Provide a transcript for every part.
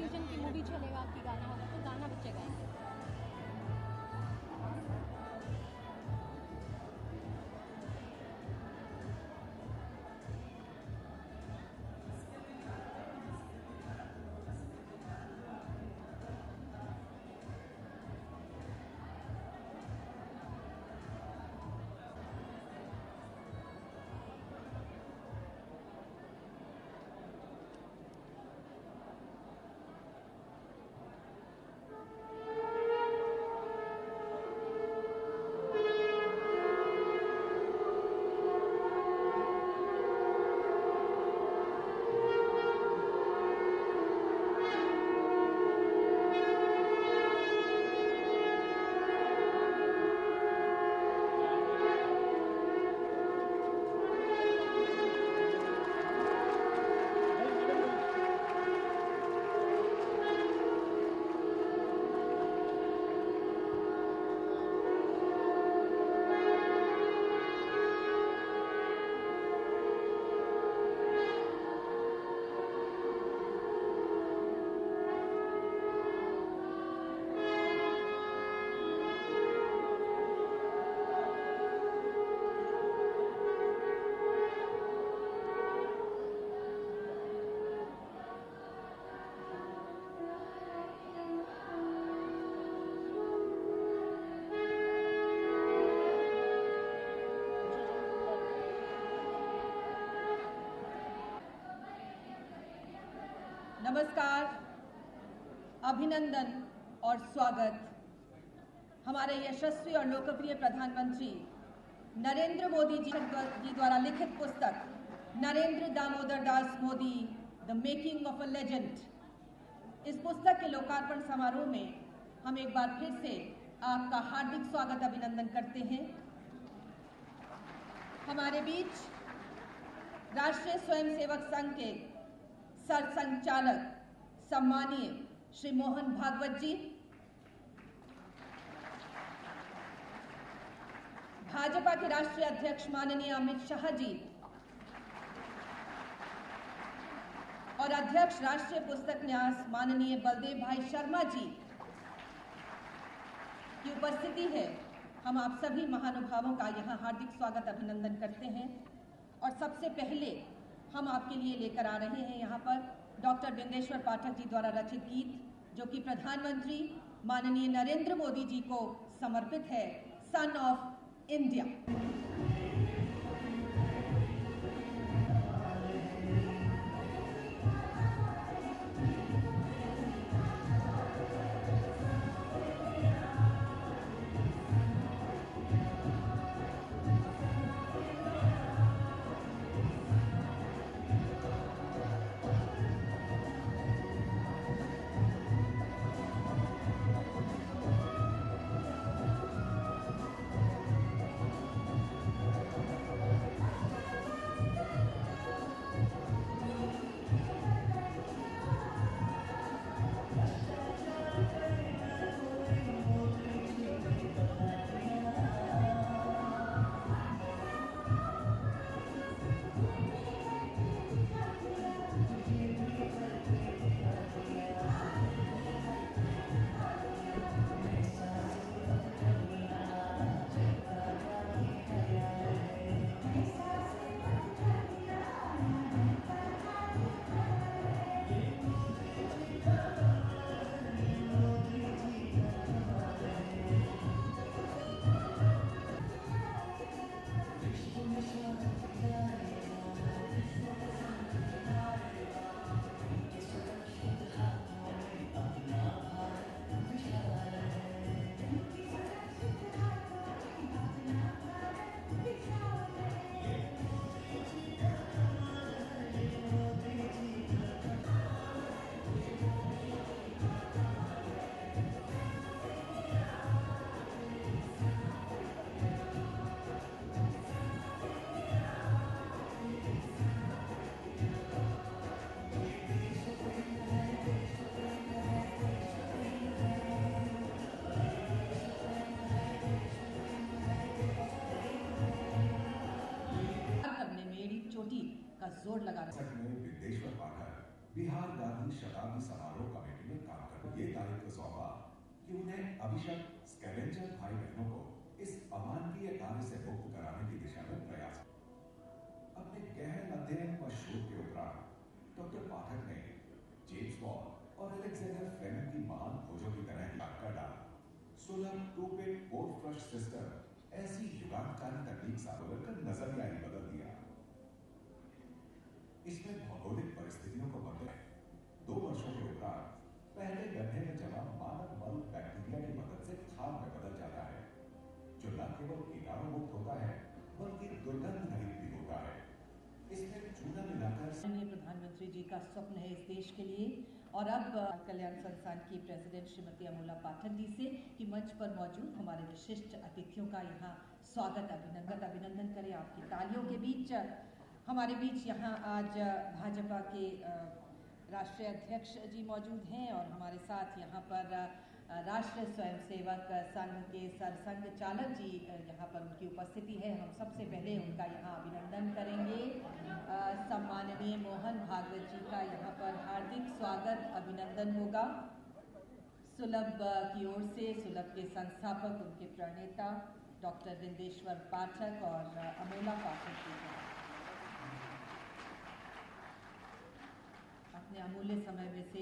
Fusion की movie चलेगा नमस्कार, अभिनंदन और स्वागत। हमारे यशस्वी और लोकप्रिय प्रधानमंत्री नरेंद्र मोदी जी जी द्वारा लिखित पुस्तक, Narendra Damodar Das Modi the making of a legend इस पुस्तक के लोकार्पण समारोह में हम एक बार फिर से आपका हार्दिक स्वागत, अभिनंदन करते हैं। हमारे बीच राष्ट्रीय स्वयंसेवक संघ के सरसंचालक सम्मानीय श्री मोहन भागवत जी। भाजपा के राष्ट्रीय अध्यक्ष माननीय अमित शाह जी और अध्यक्ष राष्ट्रीय पुस्तक न्यास माननीय बलदेव भाई शर्मा जी की उपस्थिति है। हम आप सभी महानुभावों का यहाँ हार्दिक स्वागत अभिनंदन करते हैं। और सबसे पहले हम आपके लिए लेकर आ रहे हैं यहाँ पर डॉक्टर बिंदेश्वर पाठक जी द्वारा रचित गीत, जो कि प्रधानमंत्री माननीय नरेंद्र मोदी जी को समर्पित है सन ऑफ़ इंडिया ज़ोर लगा विदेश्वर पाठक बिहार गांधी शताब्दी समारोह कमेटी में काम कर ये दायित्व सौंपा कि उन्हें अभिषक स्कैवेंजर भाई बहनों को इस अमानवीय कार्य से मुक्त कराने की दिशा में प्रयास अपने गहन अध्ययन व शोध के उपरांत डॉक्टर पाठक ने जेम्स बॉन्ड और की महान खोजों की तरह डाला। टू सिस्टम ऐसी युगांतकारी तकनीक कर ही बदल दिया इसमें भौगोलिक परिस्थितियों को बदले दो वर्षों के उपरांत पहले गड्ढे में जमा मानव मल, बैक्टीरिया की मदद से खाद में बदल जाता है, जो न केवल कीटाणु मुक्त होता है, बल्कि दुर्गंध रहित भी होता है। इसमें चूना मिलाकर प्रधानमंत्री जी का स्वप्न है इस देश के लिए। और अब कल्याण संस्थान की प्रेसिडेंट श्रीमती अमोला पाठक जी से कि मंच पर मौजूद हमारे विशिष्ट अतिथियों का यहाँ स्वागत, अभिनंदन अभिनंदन करें। आपकी तालियों के बीच हमारे बीच यहाँ आज भाजपा के राष्ट्रीय अध्यक्ष जी मौजूद हैं और हमारे साथ यहाँ पर राष्ट्रीय स्वयंसेवक संघ के सरसंघ चालक जी यहाँ पर उनकी उपस्थिति है। हम सबसे पहले उनका यहाँ अभिनंदन करेंगे। सम्माननीय मोहन भागवत जी का यहाँ पर हार्दिक स्वागत, अभिनंदन होगा। सुलभ की ओर से सुलभ के संस्थापक, उनके प्रणेता डॉक्टर बिंदेश्वर पाठक और अमोला पाठक जी का अपने अमूल्य समय में से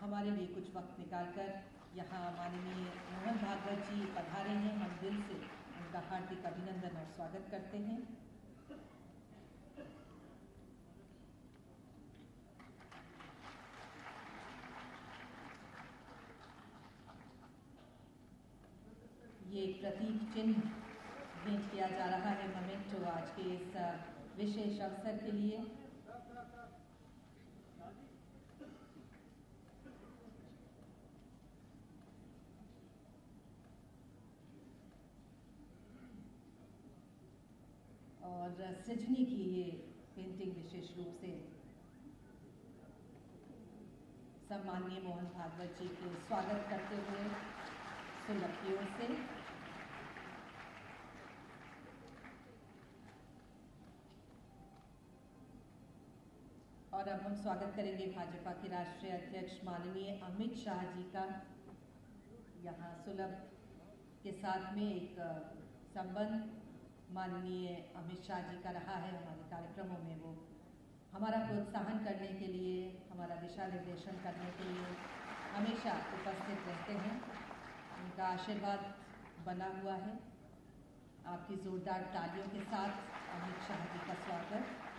हमारे लिए कुछ वक्त निकालकर यहाँ माननीय मोहन भागवत जी पधारे हैं। हम दिल से उनका हार्दिक अभिनंदन और स्वागत करते हैं। ये प्रतीक चिन्ह भेंट किया जा रहा है मोमेंटो आज के इस विशेष अवसर के लिए। और सजनी की ये पेंटिंग विशेष रूप से सम्माननीय मोहन भागवत जी के स्वागत करते हुए सुलभ की ओर से। और अब हम स्वागत करेंगे भाजपा के राष्ट्रीय अध्यक्ष माननीय अमित शाह जी का। यहाँ सुलभ के साथ में एक संबंध माननीय अमित शाह जी का रहा है हमारे कार्यक्रमों में वो। हमारा प्रोत्साहन करने के लिए, हमारा दिशा निर्देशन करने के लिए हमेशा उपस्थित रहते हैं। उनका आशीर्वाद बना हुआ है। आपकी जोरदार तालियों के साथ अमित शाह जी का स्वागत।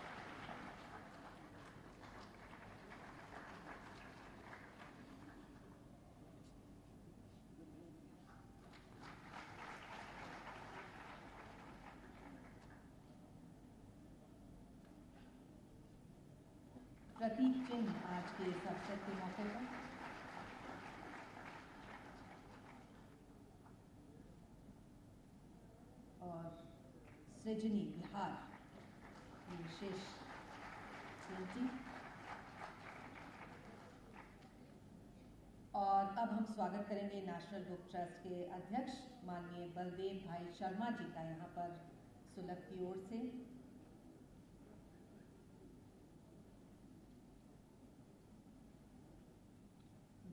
प्रतीक चिन्ह आज के इस अवसर के मौके पर। और सृजनी बिहार विशेष पेंटिंग और अब हम स्वागत करेंगे नेशनल बुक ट्रस्ट के अध्यक्ष माननीय बलदेव भाई शर्मा जी का यहाँ पर सुलभ की ओर से।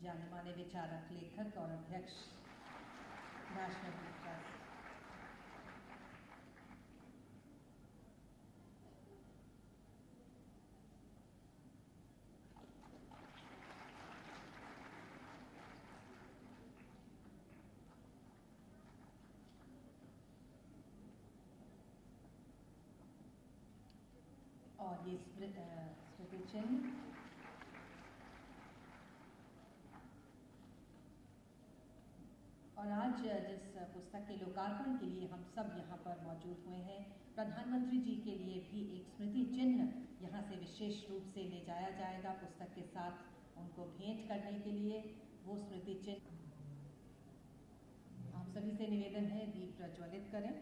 जाने माने विचारक लेखक और अध्यक्ष और ये स्मृ- स्मृति चिन्ह और आज जिस पुस्तक के लोकार्पण के लिए हम सब यहाँ पर मौजूद हुए हैं, प्रधानमंत्री जी के लिए भी एक स्मृति चिन्ह यहाँ से विशेष रूप से ले जाया जाएगा पुस्तक के साथ उनको भेंट करने के लिए। वो स्मृति चिन्ह आप सभी से निवेदन है दीप प्रज्वलित करें।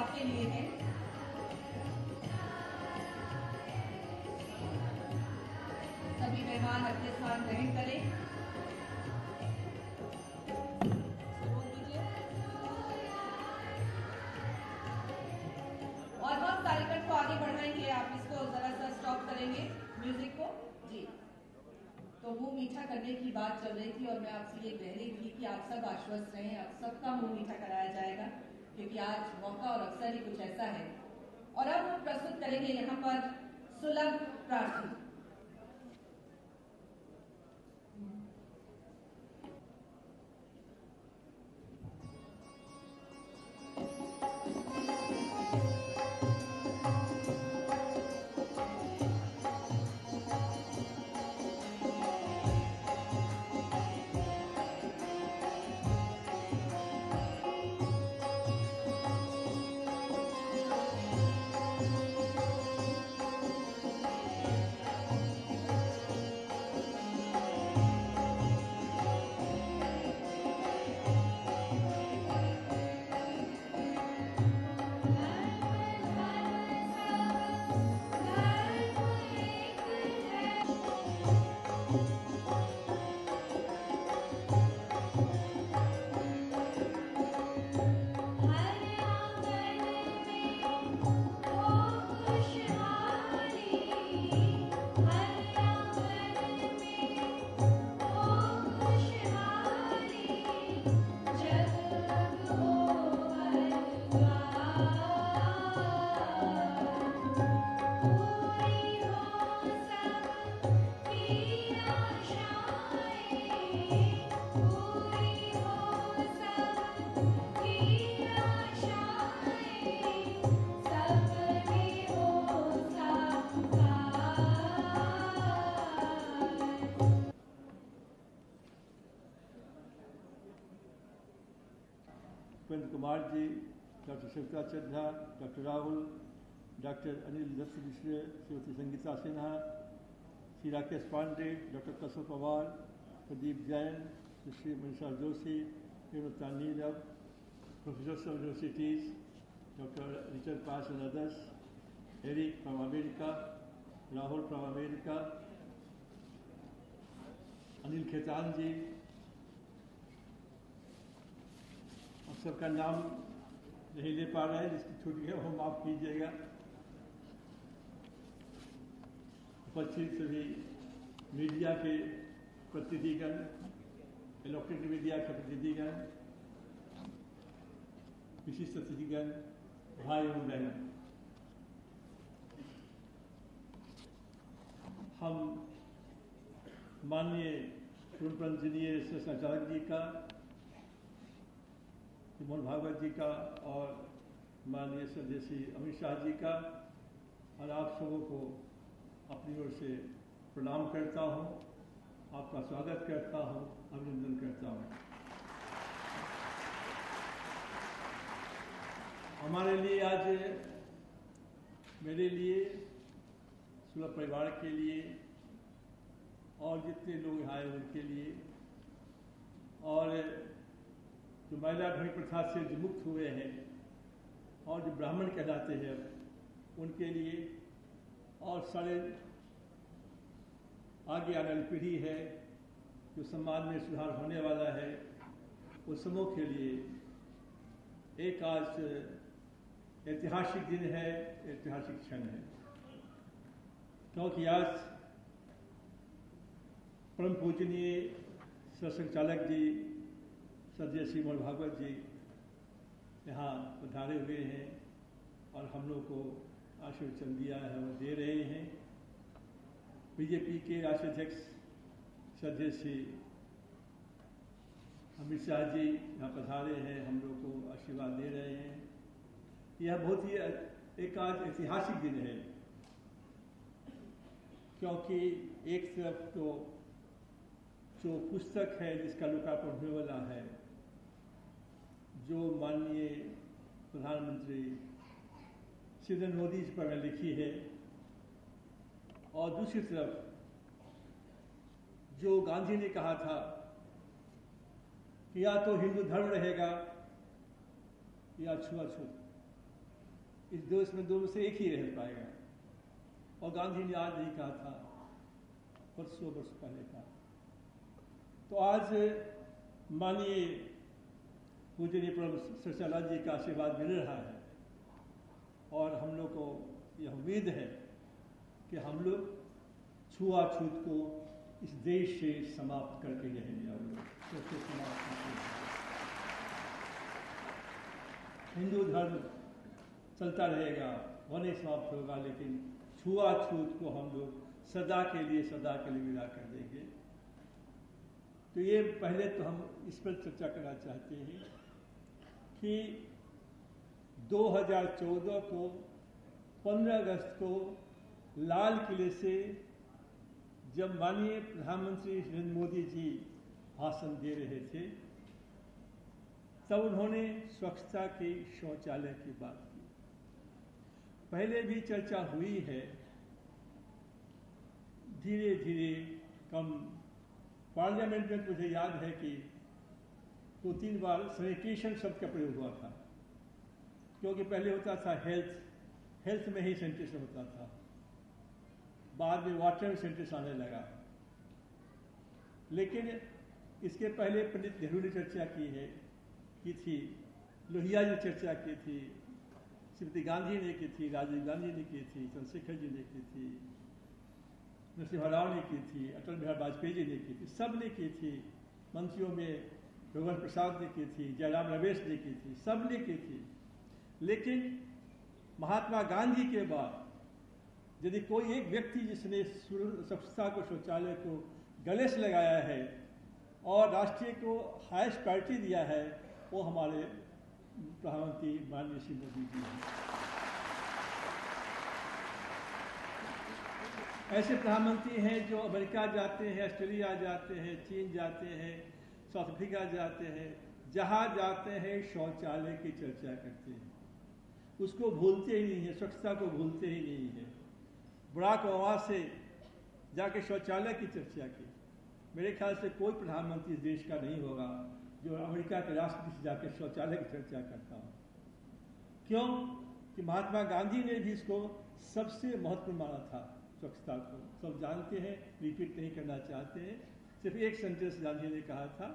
आपके लिए है। सभी मेहमान अपने स्थान ग्रहण करें और हम कार्यक्रम को आगे बढ़ाएँगे। आप इसको जरा सा स्टॉप करेंगे म्यूज़िक को। जी। तो मीठा करने की बात चल रही थी और मैं आपसे ये कह रही थी कि आप सब आश्वस्त रहें, आप सबका मुँह मीठा कराया जाएगा। क्योंकि आज मौका और अवसर ही कुछ ऐसा है। और अब हम प्रस्तुत करेंगे यहाँ पर सुलभ प्रार्थना। Shivta Chaddha doctor Rahul, doctor Anil Dutt Mishra Shrimati Sangeeta Sinha, Shri Rakesh Pandey, doctor Kasu Pawar, Pradeep Jain, Shri Manisha Joshi Renuta Nirav professor of universities doctor Richard Pass others Eric from America, Rahul from America, Anil Khetan ji सबका नाम नहीं ले पा रहे हैं, जिसकी छूट गया वो माफ़ कीजिएगा। उपस्थित सभी मीडिया के प्रतिनिधिगण इलेक्ट्रॉनिक मीडिया के प्रतिनिधिगण, विशिष्ट अतिथिगण, भाई एवं बहन। हम माननीय पूर्व इंजीनियर संचालक जी का मोहन भागवत जी का और माननीय स्वदेशी अमित शाह जी का, और आप सबों को अपनी ओर से प्रणाम करता हूँ, आपका स्वागत करता हूँ, अभिनंदन करता हूँ। हमारे लिए आज, मेरे लिए, सुलभ परिवार के लिए, और जितने लोग आए उनके लिए, और जो महिला ढंग प्रथा से जो मुक्त हुए हैं और जो ब्राह्मण कहलाते हैं, उनके लिए और सारे आगे आने वाली पीढ़ी है, जो समाज में सुधार होने वाला है उस समूह के लिए एक आज ऐतिहासिक दिन है, ऐतिहासिक क्षण है। क्योंकि आज परम पूजनीय सरसंचालक जी सदस्य श्री मोहन भागवत जी यहाँ पधारे हुए हैं और हम लोग को आशीर्वचन दिया है और दे रहे हैं। बीजेपी के राष्ट्रीय अध्यक्ष सदस्य श्री अमित शाह जी यहाँ पधारे हैं, हम लोग को आशीर्वाद दे रहे हैं। यह बहुत ही एक आज ऐतिहासिक दिन है, क्योंकि एक तरफ़ तो जो पुस्तक है जिसका लोकार्पण होने वाला है जो माननीय प्रधानमंत्री श्री नरेंद्र मोदी जी पर लिखी है, और दूसरी तरफ़ जो गांधी ने कहा था कि या तो हिंदू धर्म रहेगा या छुआछूत इस देश में दोनों से एक ही रह पाएगा। और गांधी ने आज नहीं कहा था, वर्षों वर्ष पहले कहा तो आज माननीय पूजनीय प्रभु सरसाला जी का आशीर्वाद मिल रहा है। और हम लोग को यह उम्मीद है कि हम लोग छुआछूत को इस देश से समाप्त करके रहेंगे हम लोग समाप्त करके हिंदू धर्म चलता रहेगा वह नहीं समाप्त होगा, लेकिन छुआछूत को हम लोग सदा के लिए, सदा के लिए विदा कर देंगे। तो ये पहले तो हम इस पर चर्चा करना चाहते हैं। कि 2014 को 15 अगस्त को लाल किले से जब माननीय प्रधानमंत्री नरेंद्र मोदी जी भाषण दे रहे थे, तब उन्होंने स्वच्छता के शौचालय की बात की। पहले भी चर्चा हुई है धीरे धीरे कम। पार्लियामेंट में मुझे याद है कि दो तीन बार सैनिटेशन शब्द का प्रयोग हुआ था। क्योंकि पहले होता था हेल्थ हेल्थ में ही सैनिटेशन होता था। बाद में वाटर में सैनिटेशन आने लगा। लेकिन इसके पहले पंडित नेहरू ने चर्चा की है, की थी, लोहिया ने चर्चा की थी, श्रीमती गांधी ने की थी, राजीव गांधी ने की थी, चंद्रशेखर जी ने की थी, नरसिम्हा राव ने की थी, अटल बिहारी वाजपेयी जी ने की थी, सबने की थी। मंत्रियों में रघुवर प्रसाद ने की थी, जयराम रमेश ने की थी सबने की थी। लेकिन महात्मा गांधी के बाद यदि कोई एक व्यक्ति जिसने स्वच्छता को शौचालय को गले से लगाया है और राष्ट्रीय को हाईएस्ट प्रायोरिटी दिया है, वो हमारे प्रधानमंत्री माननीय श्री मोदी जी हैं। ऐसे प्रधानमंत्री हैं जो अमेरिका जाते हैं, ऑस्ट्रेलिया जाते हैं, चीन जाते हैं अफ्रीका जाते हैं जहाँ जाते हैं, शौचालय की चर्चा करते हैं। उसको भूलते ही नहीं है, स्वच्छता को भूलते ही नहीं है। बराक ओबामा से जाके शौचालय की चर्चा की। मेरे ख्याल से कोई प्रधानमंत्री इस देश का नहीं होगा जो अमेरिका के राष्ट्रपति से जाकर शौचालय की चर्चा करता हो। क्यों? कि महात्मा गांधी ने भी इसको सबसे महत्वपूर्ण माना था, स्वच्छता को। सब जानते हैं रिपीट नहीं करना चाहते हैं। सिर्फ़ एक सेंटेंस गांधी ने कहा था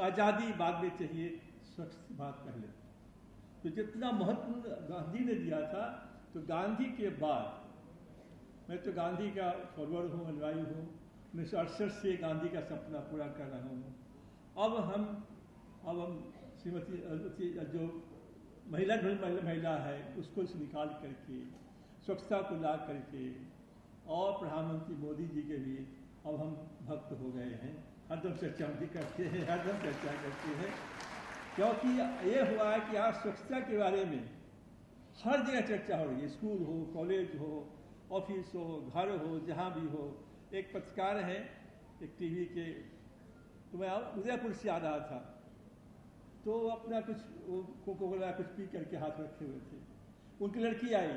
आज़ादी बाद में चाहिए, स्वच्छ बात पहले। तो जितना महत्व गांधी ने दिया था तो गांधी के बाद, मैं तो गांधी का फॉरवर्ड हूँ, अनुयायी हूँ उन्नीस सौ अड़सठ से गांधी का सपना पूरा कर रहा हूँ। अब हम अब हम श्रीमती जो महिला महिला है, उसको इस निकाल करके, स्वच्छता को ला करके और प्रधानमंत्री मोदी जी के भी अब हम भक्त हो गए हैं। हरदम चर्चा भी करते हैं हरदम चर्चा करते हैं। क्योंकि ये हुआ है कि आज स्वच्छता के बारे में हर जगह चर्चा हो रही है। स्कूल हो, कॉलेज हो, ऑफ़िस हो, घर हो, जहाँ भी हो। एक पत्रकार है, एक टीवी के तो मैं उदयपुर से आ रहा था। तो अपना कुछ कोको कोला कुछ पी करके हाथ रखे हुए थे। उनकी लड़की आई,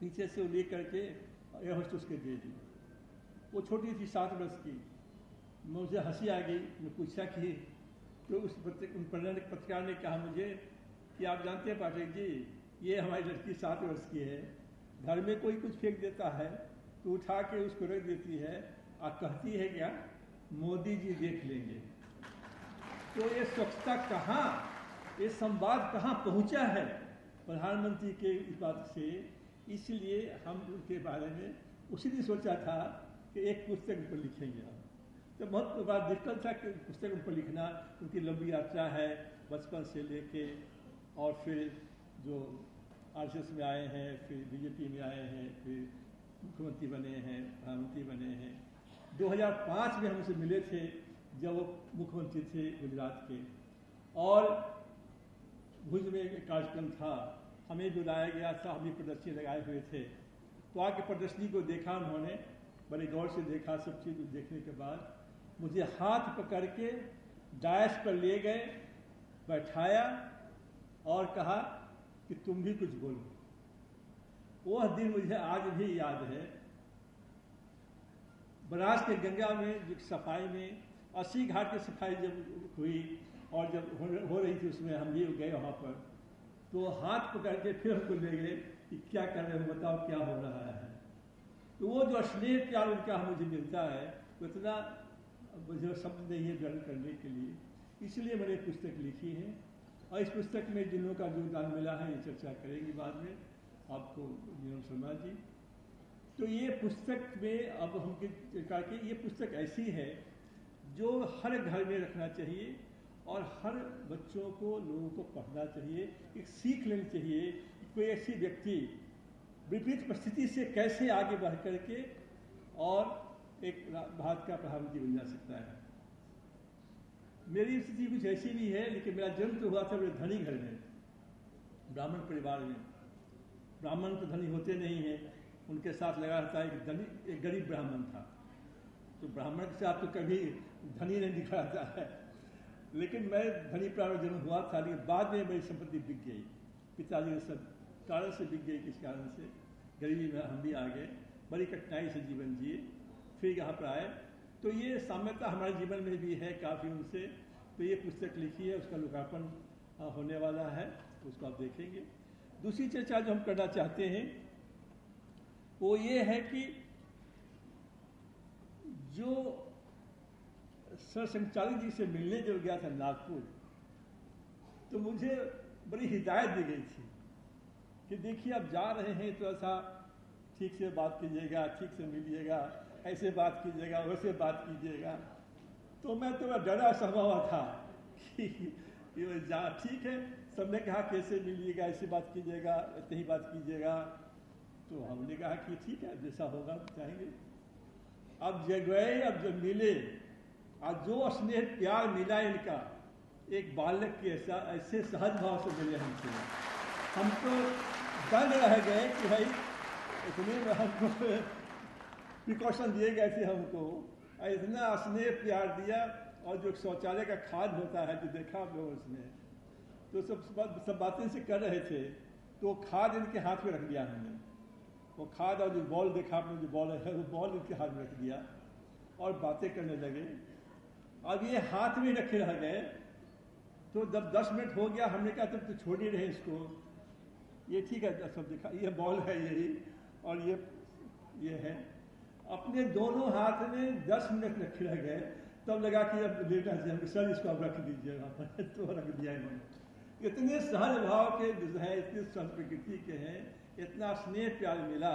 पीछे से वो ले करके एयर होस्टेस के दे दी। वो छोटी थी, सात वर्ष की। मुझे हँसी आ गई, मैं पूछा कि तो उस पत्रकार ने कहा मुझे कि आप जानते हैं पाठक जी, ये हमारी लड़की सात वर्ष की है। घर में कोई कुछ फेंक देता है तो उठा के उसको रख देती है। और कहती है क्या? मोदी जी देख लेंगे। तो ये स्वच्छता कहाँ, ये संवाद कहाँ पहुँचा है? प्रधानमंत्री के इस बात से, इसलिए हम उनके बारे में उसी दिन सोचा था कि एक पुस्तक पर लिखेंगे हम। तो बहुत बड़ा डिफ़िकल्ट था कि पुस्तक उन पर लिखना, उनकी लंबी यात्रा है, बचपन से लेके और फिर जो आरएसएस में आए हैं, फिर बीजेपी में आए हैं, फिर मुख्यमंत्री बने हैं, प्रधानमंत्री बने हैं। 2005 में हम उसे मिले थे, जब वो मुख्यमंत्री थे गुजरात के। और भुज में एक कार्यक्रम था, हमें बुलाया गया था, हम भी प्रदर्शनी लगाए हुए थे। तो आके प्रदर्शनी को देखा उन्होंने बड़े गौर से देखा सब चीज़ देखने के बाद, मुझे हाथ पकड़ के डायस पर ले गए, बैठाया और कहा कि तुम भी कुछ बोलो। वह दिन मुझे आज भी याद है। बनास के गंगा में सफ़ाई में अस्सी घाट की सफ़ाई जब हुई और जब हो रही थी, उसमें हम भी गए वहाँ पर तो हाथ पकड़ के फिर हमको ले गए कि क्या कर रहे हो, बताओ क्या हो रहा है। तो वो जो स्नेह प्यार उनका मुझे मिलता है इतना मुझे शब्द नहीं है व्यक्त करने के लिए। इसलिए मैंने पुस्तक लिखी है। और इस पुस्तक में जिन लोगों का योगदान मिला है, ये चर्चा करेंगे बाद में। आपको नीरम शर्मा जी। तो ये पुस्तक में अब हम कहा कि, ये पुस्तक ऐसी है जो हर घर में रखना चाहिए और हर बच्चों को, लोगों को पढ़ना चाहिए, एक सीख लेनी चाहिए कोई ऐसी व्यक्ति विपरीत परिस्थिति से कैसे आगे बढ़ करके और एक भारत का प्रधानमंत्री बन जा सकता है। मेरी स्थिति कुछ ऐसी भी है, लेकिन मेरा जन्म तो हुआ था मेरे धनी घर में, ब्राह्मण परिवार में। ब्राह्मण तो धनी होते नहीं हैं। उनके साथ लगा रहता एक धनी, एक गरीब ब्राह्मण था। तो ब्राह्मण के साथ तो कभी धनी नहीं दिखा रहता है लेकिन मैं धनी प्राण जन्म हुआ था, लेकिन बाद में मेरी संपत्ति बिक गई। पिताजी ने सब कारण से बिक गई, किस कारण से? गरीबी में हम भी आ गए, बड़ी कठिनाई से जीवन जिए, फिर यहाँ पर आए। तो ये साम्यता हमारे जीवन में भी है काफ़ी उनसे। तो ये पुस्तक लिखी है, उसका लोकार्पण होने वाला है उसको आप देखेंगे। दूसरी चर्चा जो हम करना चाहते हैं, वो ये है कि जो सर संचालित जी से मिलने जब गया था नागपुर तो मुझे बड़ी हिदायत दी गई थी। कि देखिए, आप जा रहे हैं तो ऐसा ठीक से बात कीजिएगा, ठीक से मिलिएगा, ऐसे बात कीजिएगा, वैसे बात कीजिएगा। तो मैं तो डरा समा हुआ था कि जा, ठीक है, सबने कहा कैसे मिलिएगा, ऐसी बात कीजिएगा इतनी ही बात कीजिएगा। तो हमने कहा कि ठीक है, जैसा होगा चाहेंगे अब जब गए, अब जब मिले, आज जो स्नेह, प्यार मिला इनका, एक बालक के ऐसा, ऐसे सहज भाव से मिले हमसे। हम तो दंग रह गए कि भाई, इतने हमको प्रिकॉशन दिए गए थे हमको इतना स्नेह प्यार दिया, और जो शौचालय का खाद होता है, जो देखा हम लोगों उसने तो सब सब बातें से कर रहे थे तो खाद इनके हाथ में रख दिया हमने। वो खाद और जो बॉल देखा आपने, जो बॉल है, वो बॉल इनके हाथ में रख दिया, और बातें करने लगे। अब ये हाथ में रखे रह गए तो जब दस मिनट हो गया, हमने कहा, तब तो छोड़ ही रहे इसको। ये ठीक है सब दिखा, ये बॉल है यही, और ये ये है। अपने दोनों हाथ में दस मिनट रखे रह गए, तब लगा कि अब लेटा चाहिए सर इसको अब रख दीजिए तो रख दिया इन्होंने। इतने सहज भाव के है, इतने संस्कृति के हैं, इतना स्नेह प्यार मिला,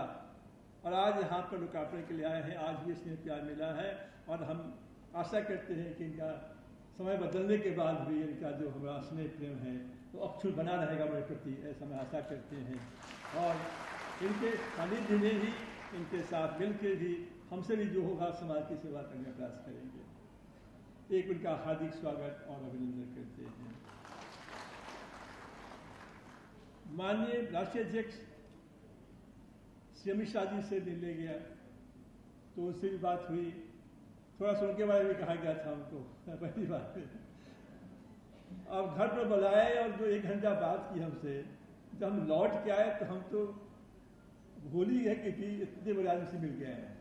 और आज यहाँ पर लोकार्पण के लिए आए हैं, आज भी स्नेह प्यार मिला है, और हम आशा करते हैं कि इनका समय बदलने के बाद भी इनका जो हमारा स्नेह प्रेम है तो अक्षुण बना रहेगा मेरे प्रति, ऐसा हम आशा करते हैं। और इनके सानिध्य में ही इनके साथ मिल के भी हमसे भी जो होगा, समाज की सेवा करने का प्रयास करेंगे। एक उनका हार्दिक स्वागत और अभिनंदन करते हैं। माननीय राष्ट्रीय अध्यक्ष, श्री अमित शाह जी से मिलने गया तो उनसे भी बात हुई। थोड़ा सा उनके बारे में कहा गया था हमको, पहली बात। अब घर पर बुलाए और जो एक घंटा बात की हमसे जब हम लौट के आए तो हम तो भूल ही गए कि, इतने बड़े आदमी से मिल गए हैं।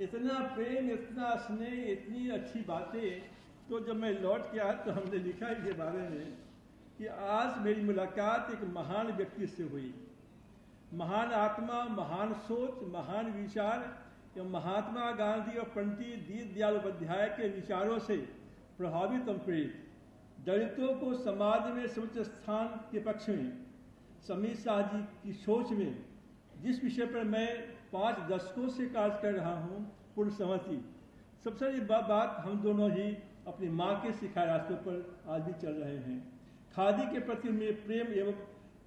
इतना प्रेम इतना स्नेह इतनी अच्छी बातें तो जब मैं लौट के आया तो हमने लिखा इसके बारे में कि आज मेरी मुलाकात एक महान व्यक्ति से हुई। महान आत्मा महान सोच महान विचार एवं महात्मा गांधी और पंडित दीनदयाल उपाध्याय के विचारों से प्रभावित और प्रेरित। दलितों को समाज में सर्वोच्च स्थान के पक्ष में समीर शाह जी की सोच में, जिस विषय पर मैं पाँच दशकों से कार्य कर रहा हूँ, पूर्ण सहमति। सबसे बड़ी बात हम दोनों ही अपनी माँ के सिखाए रास्तों पर आज भी चल रहे हैं। खादी के प्रति मेरे प्रेम एवं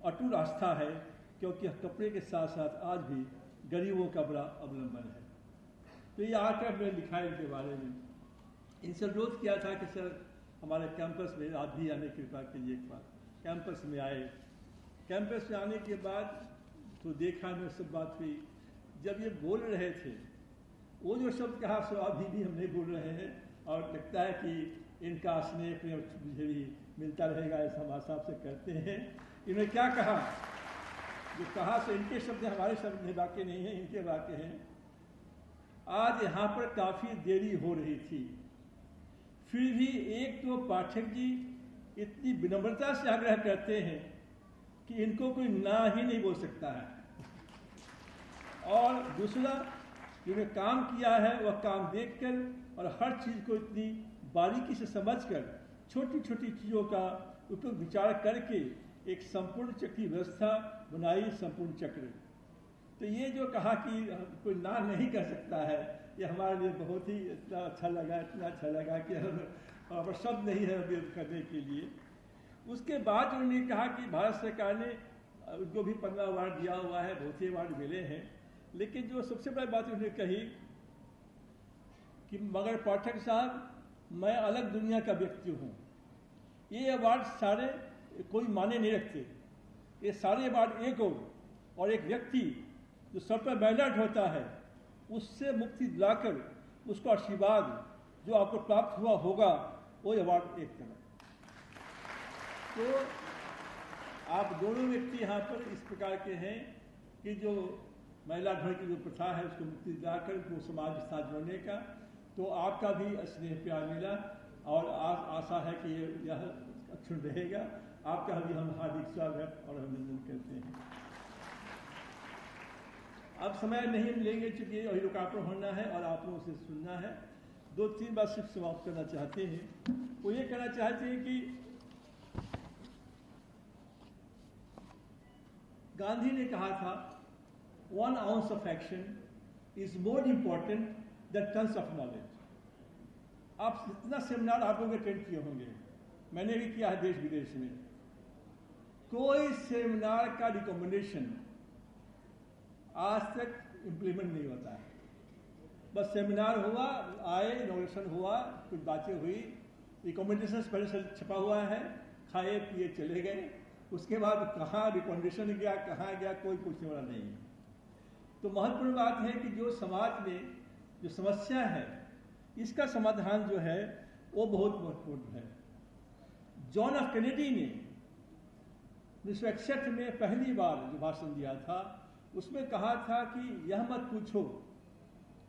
अटूट आस्था है, क्योंकि कपड़े के साथ साथ आज भी गरीबों का बड़ा अवलंबन है। तो ये आकर मैंने लिखा है इनके बारे में। इनसे अनुरोध किया था कि सर हमारे कैंपस में आप भी आने की कृपा कीजिए एक बार कैंपस में आए। कैंपस में आने के बाद तो देखा में सब बात हुई। जब ये बोल रहे थे, वो जो शब्द कहा, सो अभी भी हम नहीं बोल रहे हैं और लगता है कि इनका स्नेह, प्रेम मुझे भी मिलता रहेगा, ऐसा हम आशा से करते हैं। इन्होंने क्या कहा? जो कहा, सो इनके शब्द हमारे शब्द नहीं वाक्य नहीं है, इनके वाक्य हैं। आज यहाँ पर काफ़ी देरी हो रही थी। फिर भी एक तो पाठक जी इतनी विनम्रता से आग्रह करते हैं कि इनको कोई ना ही नहीं बोल सकता है। और दूसरा, जिन्होंने काम किया है, वह काम देखकर और हर चीज़ को इतनी बारीकी से समझकर छोटी छोटी चीज़ों का उपयोग विचार करके एक संपूर्ण चक्री व्यवस्था बनाई संपूर्ण चक्र। तो ये जो कहा कि कोई ना नहीं कर सकता है ये हमारे लिए बहुत ही इतना अच्छा लगा, इतना अच्छा लगा कि हम शब्द नहीं है अभी करने के लिए। उसके बाद उन्होंने कहा कि भारत सरकार ने, उनको भी पंद्रह अवार्ड दिया हुआ है, बहुत ही अवार्ड मिले हैं। लेकिन जो सबसे बड़ी बात उन्होंने कही कि मगर पाठक साहब, मैं अलग दुनिया का व्यक्ति हूँ। ये अवार्ड सारे कोई माने नहीं रखते। ये सारे अवार्ड एक हो और एक व्यक्ति जो सब पर बैलेट होता है। उससे मुक्ति दिलाकर उसको आशीर्वाद जो आपको प्राप्त हुआ होगा वो अवार्ड एक तरह तो आप दोनों व्यक्ति यहाँ पर इस प्रकार के हैं कि जो महिला घर की जो प्रथा है उसको मुक्ति दिलाकर वो समाज के साथ जोड़ने का तो आपका भी स्नेह प्यार मिला और आ, आशा है कि यह अक्षुण रहेगा। आपका भी हम हार्दिक स्वागत और अभिनंदन करते हैं। अब समय नहीं लेंगे चूँकि लोकार्पण होना है और आप लोगों से सुनना है। दो तीन बात सिर्फ़ समाप्त करना चाहते हैं। वो ये कहना चाहते हैं कि गांधी ने कहा था one ounce of action is more important than tons of knowledge आप इतना सेमिनार आप लोग अटेंड किए होंगे। मैंने भी किया है देश विदेश में। कोई सेमिनार का रिकमेंडेशन आज तक इम्प्लीमेंट नहीं होता है। बस सेमिनार हुआ, आए इनोवेशन हुआ, कुछ बातें हुई। रिकमेंडेशन पहले से छपा हुआ है, खाए, पिए, चले गए। उसके बाद कहाँ रिकमेंडेशन गया, कहाँ गया, कोई पूछने वाला नहीं है। तो महत्वपूर्ण बात है कि जो समाज में जो समस्या है, इसका समाधान जो है, वो बहुत महत्वपूर्ण है। जॉन ऑफ़ कैनेडी ने उन्नीस में पहली बार जो भाषण दिया था उसमें कहा था कि यह मत पूछो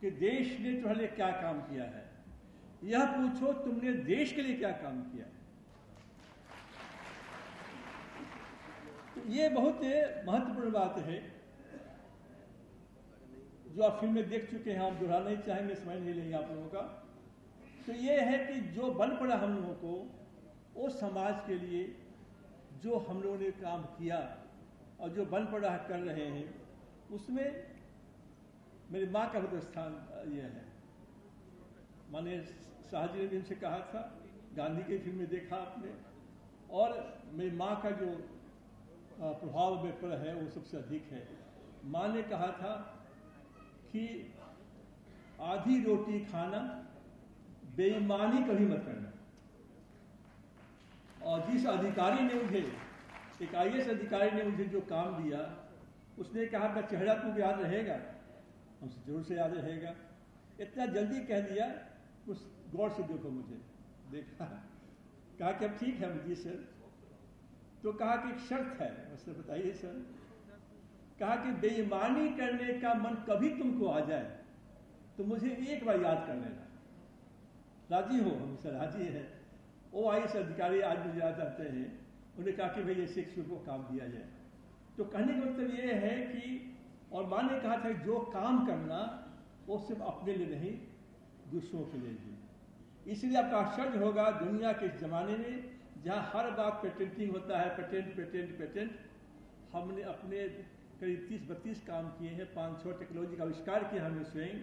कि देश ने तुम्हारे क्या काम किया है। यह पूछो तुमने देश के लिए क्या काम किया तो ये बहुत महत्वपूर्ण बात है, जो आप फ़िल्म देख चुके हैं, आप दोहराना नहीं चाहेंगे समझ नहीं लेंगे आप लोगों का। तो ये है कि जो बन पड़ा हम लोगों को, वो समाज के लिए जो हम लोगों ने काम किया और जो बन पड़ा कर रहे हैं उसमें मेरी माँ का स्थान यह है। माने शाहजी ने भी कहा था, गांधी की फ़िल्म में देखा आपने, और मेरी माँ का जो प्रभाव मेरे है, वो सबसे अधिक है। माँ ने कहा था कि आधी रोटी खाना बेईमानी कभी मत करना। और जिस अधिकारी ने मुझे एक आई अधिकारी ने मुझे जो काम दिया उसने कहा का चेहरा तुमको याद रहेगा? हमसे ज़रूर से याद रहेगा। इतना जल्दी कह दिया, उस गौर से देखो मुझे। देखा, कहा कि, अब ठीक है जी सर। तो कहा कि, एक शर्त है। उसने बताइए सर। कहा कि, बेईमानी करने का मन कभी तुमको आ जाए तो मुझे एक बार याद कर लेना। राज़ी हो? हम सर राज़ी है। ओ आई एस अधिकारी आज मुझे याद आते हैं। उन्होंने कहा कि, भाई, ऐसे एक को काम दिया जाए। तो कहने का मतलब ये है कि, और माँ ने कहा था, जो काम करना, वो सिर्फ़ अपने लिए नहीं, दूसरों के लिए भी। इसलिए आपका आश्चर्य होगा दुनिया के जमाने में, जहाँ हर बात पेटेंटिंग होता है, पेटेंट पेटेंट पेटेंट। हमने अपने करीब तीस, बत्तीस काम किए हैं, पाँच छः टेक्नोलॉजी का आविष्कार किया हमने स्वयं,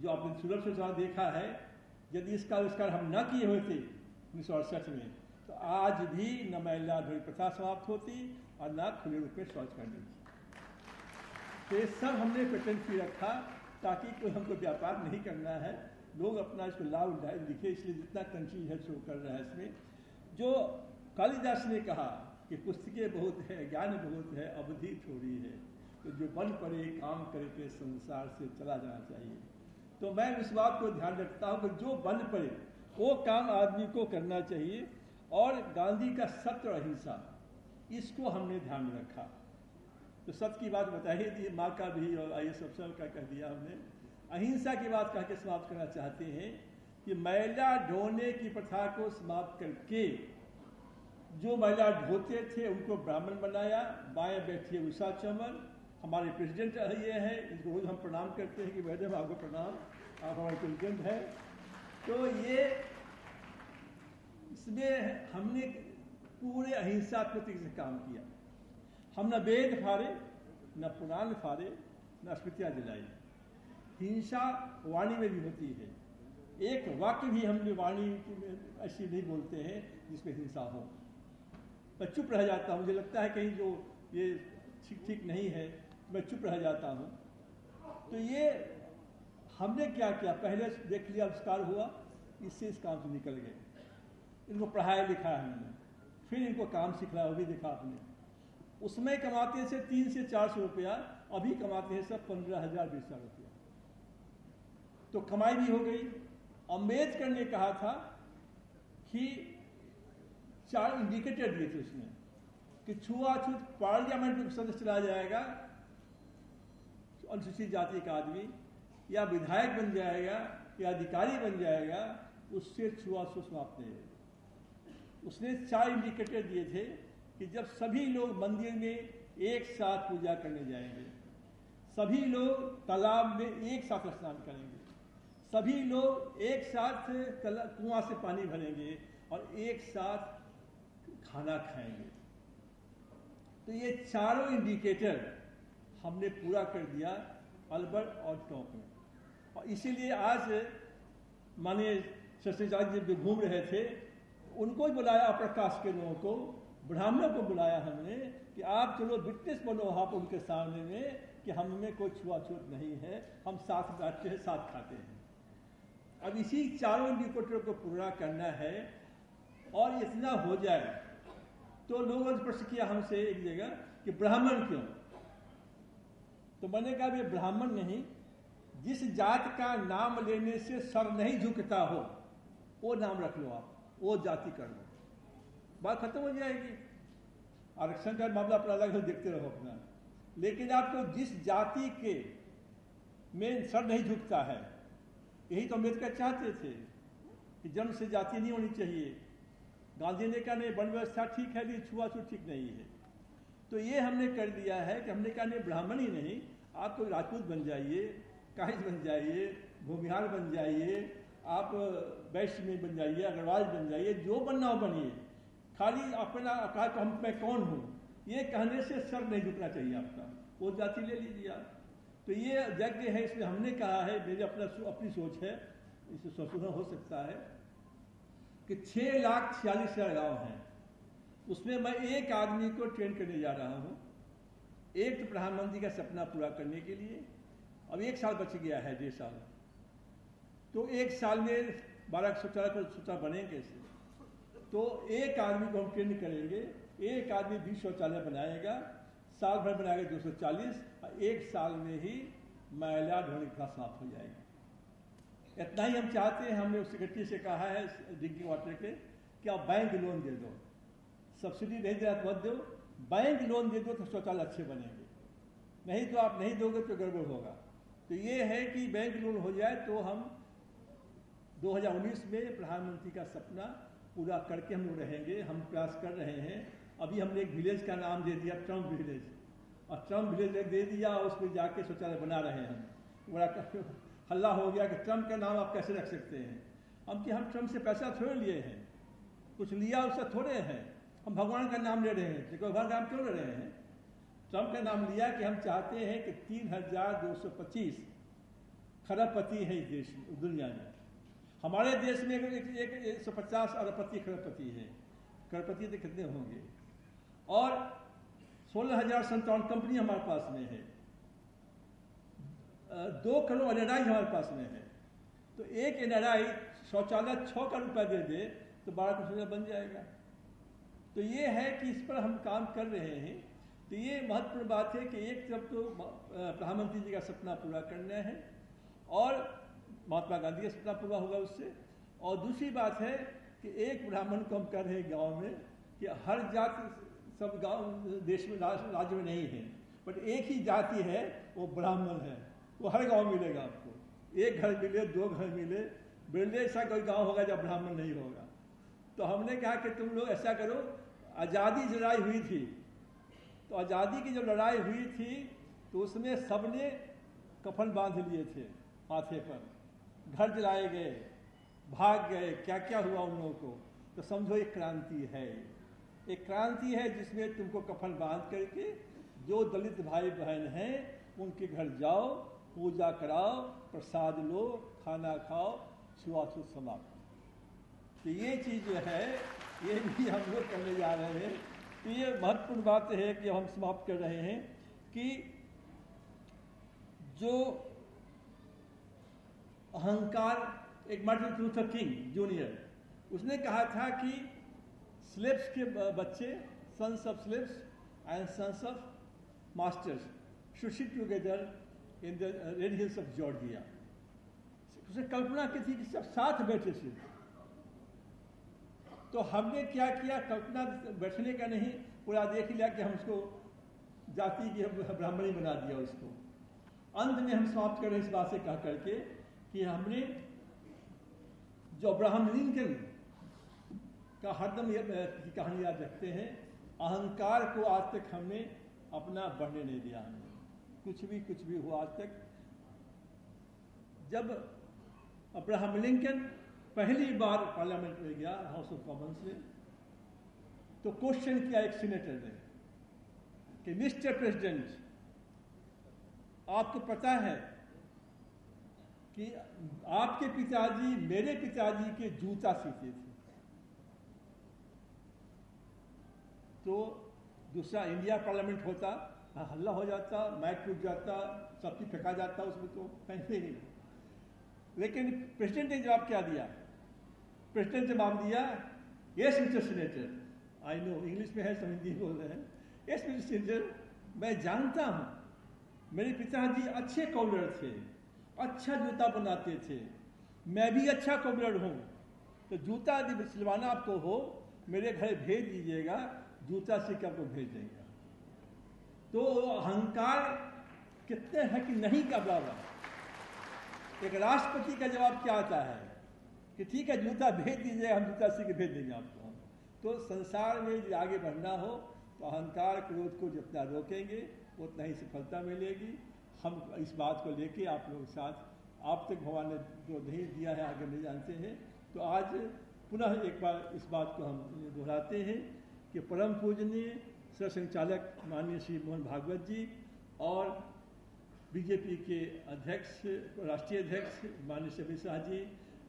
जो आपने सुलभ से जहाँ देखा है, यदि इसका आविष्कार हम न किए होते, उन्नीस सौ अड़सठ में तो आज भी न महिला ढोई प्रथा समाप्त होती और न खुले रूप में शौच करनी तो ये सब हमने पेटेंट की रखा ताकि कोई हमको व्यापार नहीं करना है। लोग अपना इसको लाभ उठाए, लिखे, इसलिए जितना कंफ्यूज है शो कर रहा है इसमें। जो कालिदास ने कहा कि पुस्तकें बहुत है, ज्ञान बहुत है, अवधि थोड़ी है। तो जो बन पड़े, काम करके संसार से चला जाना चाहिए। तो मैं इस बात को ध्यान रखता हूँ कि जो बन पड़े, वो काम आदमी को करना चाहिए। और गांधी का सत्य अहिंसा इसको हमने ध्यान में रखा। तो सत्य की बात बताइए थी, माँ का भी और आई एस अफसर का कह दिया हमने। अहिंसा की बात कह के समाप्त करना चाहते हैं कि महिला ढोने की प्रथा को समाप्त करके जो महिला ढोते थे, उनको ब्राह्मण बनाया। बाएँ बैठिए उषा चमन, हमारे प्रेसिडेंट ये हैं, इनको रोज हम प्रणाम करते हैं कि मैडम आपको प्रणाम, आप हमारे प्रेसिडेंट हैं। तो ये इसमें हमने पूरे अहिंसात्मक से काम किया। हम न वेद फाड़े न पुराण फाड़े न स्मृतियाँ जलाई। हिंसा वाणी में भी होती है। एक वाक्य भी हमने वाणी ऐसी नहीं बोलते हैं जिसमें हिंसा हो। मैं चुप रह जाता हूँ। मुझे लगता है कहीं जो ये ठीक ठीक नहीं है, मैं चुप रह जाता हूँ। तो ये हमने क्या किया? पहले देख लिया, आविष्कार हुआ, इससे इस काम से निकल गए। इनको पढ़ाया लिखा है हमने। फिर इनको काम सिखलाया वो भी देखा आपने। उसमें कमाते से तीन से चार सौ रुपया, अभी कमाते हैं सब पंद्रह हज़ार बीस हज़ार रुपया। तो कमाई भी हो गई। अंबेडकर ने कहा था कि चार इंडिकेटर दिए थे उसने कि छुआछूत पार्लियामेंट में सदस्य चला जाएगा, अनुसूचित जाति का आदमी, या विधायक बन जाएगा, या अधिकारी बन जाएगा, उससे छुआछूत समाप्त नहीं उसने चार इंडिकेटर दिए थे कि जब सभी लोग मंदिर में एक साथ पूजा करने जाएँगे, सभी लोग तालाब में एक साथ स्नान करेंगे, सभी लोग एक साथ कुआँ से पानी भरेंगे और एक साथ खाना खाएँगे। तो ये चारों इंडिकेटर हमने पूरा कर दिया अल्बर्ट और टॉप में और इसीलिए आज माने शशिचार्य जी घूम रहे थे उनको ही बुलाया प्रकाश के लोगों को, ब्राह्मणों को बुलाया हमने कि आप चलो विटनेस बनो आप उनके सामने में कि हम में कोई छुआछूत नहीं है, हम साथ बैठते हैं, साथ खाते हैं। अब इसी चारों इंडिकेटर को पूरा करना है और इतना हो जाए तो लोगों ने प्रश्न किया हमसे एक जगह कि ब्राह्मण क्यों? तो मैंने कहा ब्राह्मण नहीं, जिस जात का नाम लेने से सर नहीं झुकता हो, वो नाम रख लो आप। वो जाति कर लो बात खत्म हो जाएगी। आरक्षण का मामला अपना अलग देखते रहो अपना। लेकिन आपको जिस जाति के में सर नहीं झुकता है, यही तो अंबेडकर चाहते थे कि जन्म से जाति नहीं होनी चाहिए। गांधी ने कहा, नहीं, वन व्यवस्था ठीक है लेकिन छुआछूत ठीक नहीं है। तो ये हमने कर दिया है कि हमने कहा, नहीं, ब्राह्मण ही नहीं, आप कोई राजपूत बन जाइए काहिज बन जाइए, भूमिहार बन जाइए आप वैश्य में बन जाइए, अग्रवाल बन जाइए, जो बनना हो बनिए। खाली अपना कहा तो हम मैं कौन हूँ? ये कहने से सर नहीं झुकना चाहिए आपका। वो जाति ले लीजिए आप। तो ये यज्ञ है, इसमें हमने कहा है, मेरी अपना अपनी सोच है। इसे संशोधन हो सकता है कि छः लाख छियालीस हज़ार गाँव हैं। उसमें मैं एक आदमी को ट्रेन करने जा रहा हूँ। एक तो प्रधानमंत्री का सपना पूरा करने के लिए। अब एक साल बच गया है, डेढ़ साल। तो एक साल में बारह शौचालय पर शौचालय बने कैसे तो एक आदमी को हम ट्रेन करेंगे, एक आदमी बीस शौचालय बनाएगा, साल भर बनाएगा दो सौ चालीस एक साल में ही मैला ढोने का साफ़ हो जाएगा। इतना ही हम चाहते हैं, हमने सेक्रेटरी से कहा है, ड्रिंकिंग वाटर के, कि आप बैंक लोन दे दो। सब्सिडी नहीं दे रहा तो मत दो, बैंक लोन दे दो तो शौचालय अच्छे बनेंगे। नहीं तो आप नहीं दोगे तो गड़बड़ होगा। तो ये है कि बैंक लोन हो जाए तो हम 2019 में प्रधानमंत्री का सपना पूरा करके हम लोग रहेंगे, हम प्रयास कर रहे हैं। अभी हमने एक विलेज का नाम दे दिया ट्रंप विलेज और ट्रंप विलेज दे दिया, और उसमें जाके शौचालय बना रहे हैं। हम बड़ा हल्ला हो गया कि ट्रंप का नाम आप कैसे रख सकते हैं? हम कि हम ट्रंप से पैसा थोड़े लिए हैं। कुछ लिया, उससे थोड़े हैं। हम भगवान का नाम ले रहे हैं। देखो, भगवान का नाम क्यों ले रहे हैं? ट्रंप का नाम लिया कि हम चाहते हैं कि तीन हज़ार दो सौ पच्चीस खरबपति है इस देश में दुनिया में। हमारे देश में एक एक सौ पचास अरबपति खरबपति है करोड़पति तो कितने होंगे? और सोलह हज़ार संतावन कंपनी हमारे पास में है। दो करोड़ एनआरआई हमारे पास में है। तो एक एनआरआई शौचालय छः करोड़ रुपया दे दे तो बारह करोड़ शौचालय बन जाएगा। तो ये है कि इस पर हम काम कर रहे हैं। तो ये महत्वपूर्ण बात है कि एक तरफ़ तो प्रधानमंत्री जी का सपना पूरा करना है। और महात्मा गांधी का सपना पूरा होगा उससे। और दूसरी बात है कि एक ब्राह्मण को हम कर रहे हैं गाँव में कि हर जाति सब गाँव, देश में राज्य में नहीं है। बट एक ही जाति है, वो ब्राह्मण है। वो हर गाँव मिलेगा आपको। एक घर मिले, दो घर मिले बिरले ऐसा कोई गाँव होगा जब ब्राह्मण नहीं होगा। तो हमने कहा कि तुम लोग ऐसा करो, आज़ादी लड़ाई हुई थी तो आज़ादी की जब लड़ाई हुई थी तो उसमें सबने कफन बाँध लिए थे, माथे पर। घर जलाए गए, भाग गए क्या क्या हुआ उन लोगों को? तो समझो एक क्रांति है। एक क्रांति है जिसमें तुमको कफन बाँध करके जो दलित भाई बहन हैं, उनके घर जाओ, पूजा कराओ, प्रसाद लो, खाना खाओ छुआछूत समाप्त। तो ये चीज़ जो है, ये भी हम लोग करने जा रहे हैं। तो ये महत्वपूर्ण बात है कि हम समाप्त कर रहे हैं कि जो अहंकार, एक मार्टिन लूथर किंग जूनियर, उसने कहा था कि स्लेब्स के बच्चे sons of slaves and sons of masters sit together in the red hills of Georgia उसने कल्पना की थी कि सब साथ बैठे थे। तो हमने क्या किया? कल्पना बैठने का नहीं, पूरा देख लिया कि हम उसको जाति की ब्राह्मणी बना दिया उसको। अंत में हम समाप्त कर रहे इस बात से कह करके। कि हमने जो अब्राहम लिंकन का हरदम ये कहानी याद रखते हैं, अहंकार को आज तक हमने अपना बढ़ने नहीं दिया हमने कुछ भी कुछ भी हुआ आज तक। जब अब्राहम लिंकन पहली बार पार्लियामेंट में गया, हाउस ऑफ़ कॉमन्स में तो क्वेश्चन किया एक सीनेटर ने कि, मिस्टर प्रेसिडेंट, आपको पता है कि आपके पिताजी मेरे पिताजी के जूता सीते थे। तो दूसरा इंडिया पार्लियामेंट होता हाँ, हल्ला हो जाता मैट टूट जाता सब चीज़ फेंका जाता उसमें तो कहीं नहीं। लेकिन प्रेसिडेंट ने जवाब क्या दिया? प्रेसिडेंट ने जवाब दिया yes mister senator I know English में है सब हिंदी बोल रहे हैं। यस मिस्टर सीनेटर मैं जानता हूँ मेरे पिताजी अच्छे कॉलर थे। अच्छा जूता बनाते थे। मैं भी अच्छा कॉलर हूँ। तो जूता यदि सिलवाना आपको हो, मेरे घर भेज दीजिएगा, जूता सीख आपको भेज देंगे। तो अहंकार कितने हैं कि नहीं का एक राष्ट्रपति का जवाब क्या आता है? कि ठीक है, जूता भेज दीजिए, हम जूता सी के भेज देंगे आपको। तो संसार में आगे बढ़ना हो तो अहंकार क्रोध को जितना रोकेंगे, उतना ही सफलता मिलेगी। हम इस बात को लेके आप लोगों साथ, आप तक भगवान ने जो नहीं दिया है, आगे नहीं जानते हैं। तो आज पुनः एक बार इस बात को हम दोहराते हैं कि परम पूजनीय सरसंचालक माननीय श्री मोहन भागवत जी और बीजेपी के अध्यक्ष, राष्ट्रीय अध्यक्ष माननीय शबी शाह जी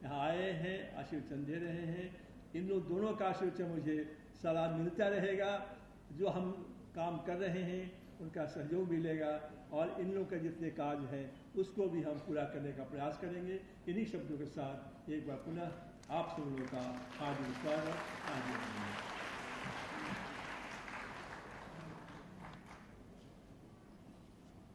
यहाँ आए हैं आशीर्वचन दे रहे हैं। इन दोनों का आशीर्वचन मुझे सलाह मिलता रहेगा। जो हम काम कर रहे हैं उनका सहयोग मिलेगा और इन लोग के जितने कार्य हैं, उसको भी हम पूरा करने का प्रयास करेंगे। इन्हीं शब्दों के साथ एक बार पुनः आप सब लोगों का हार्दिक स्वागत, हार्दिक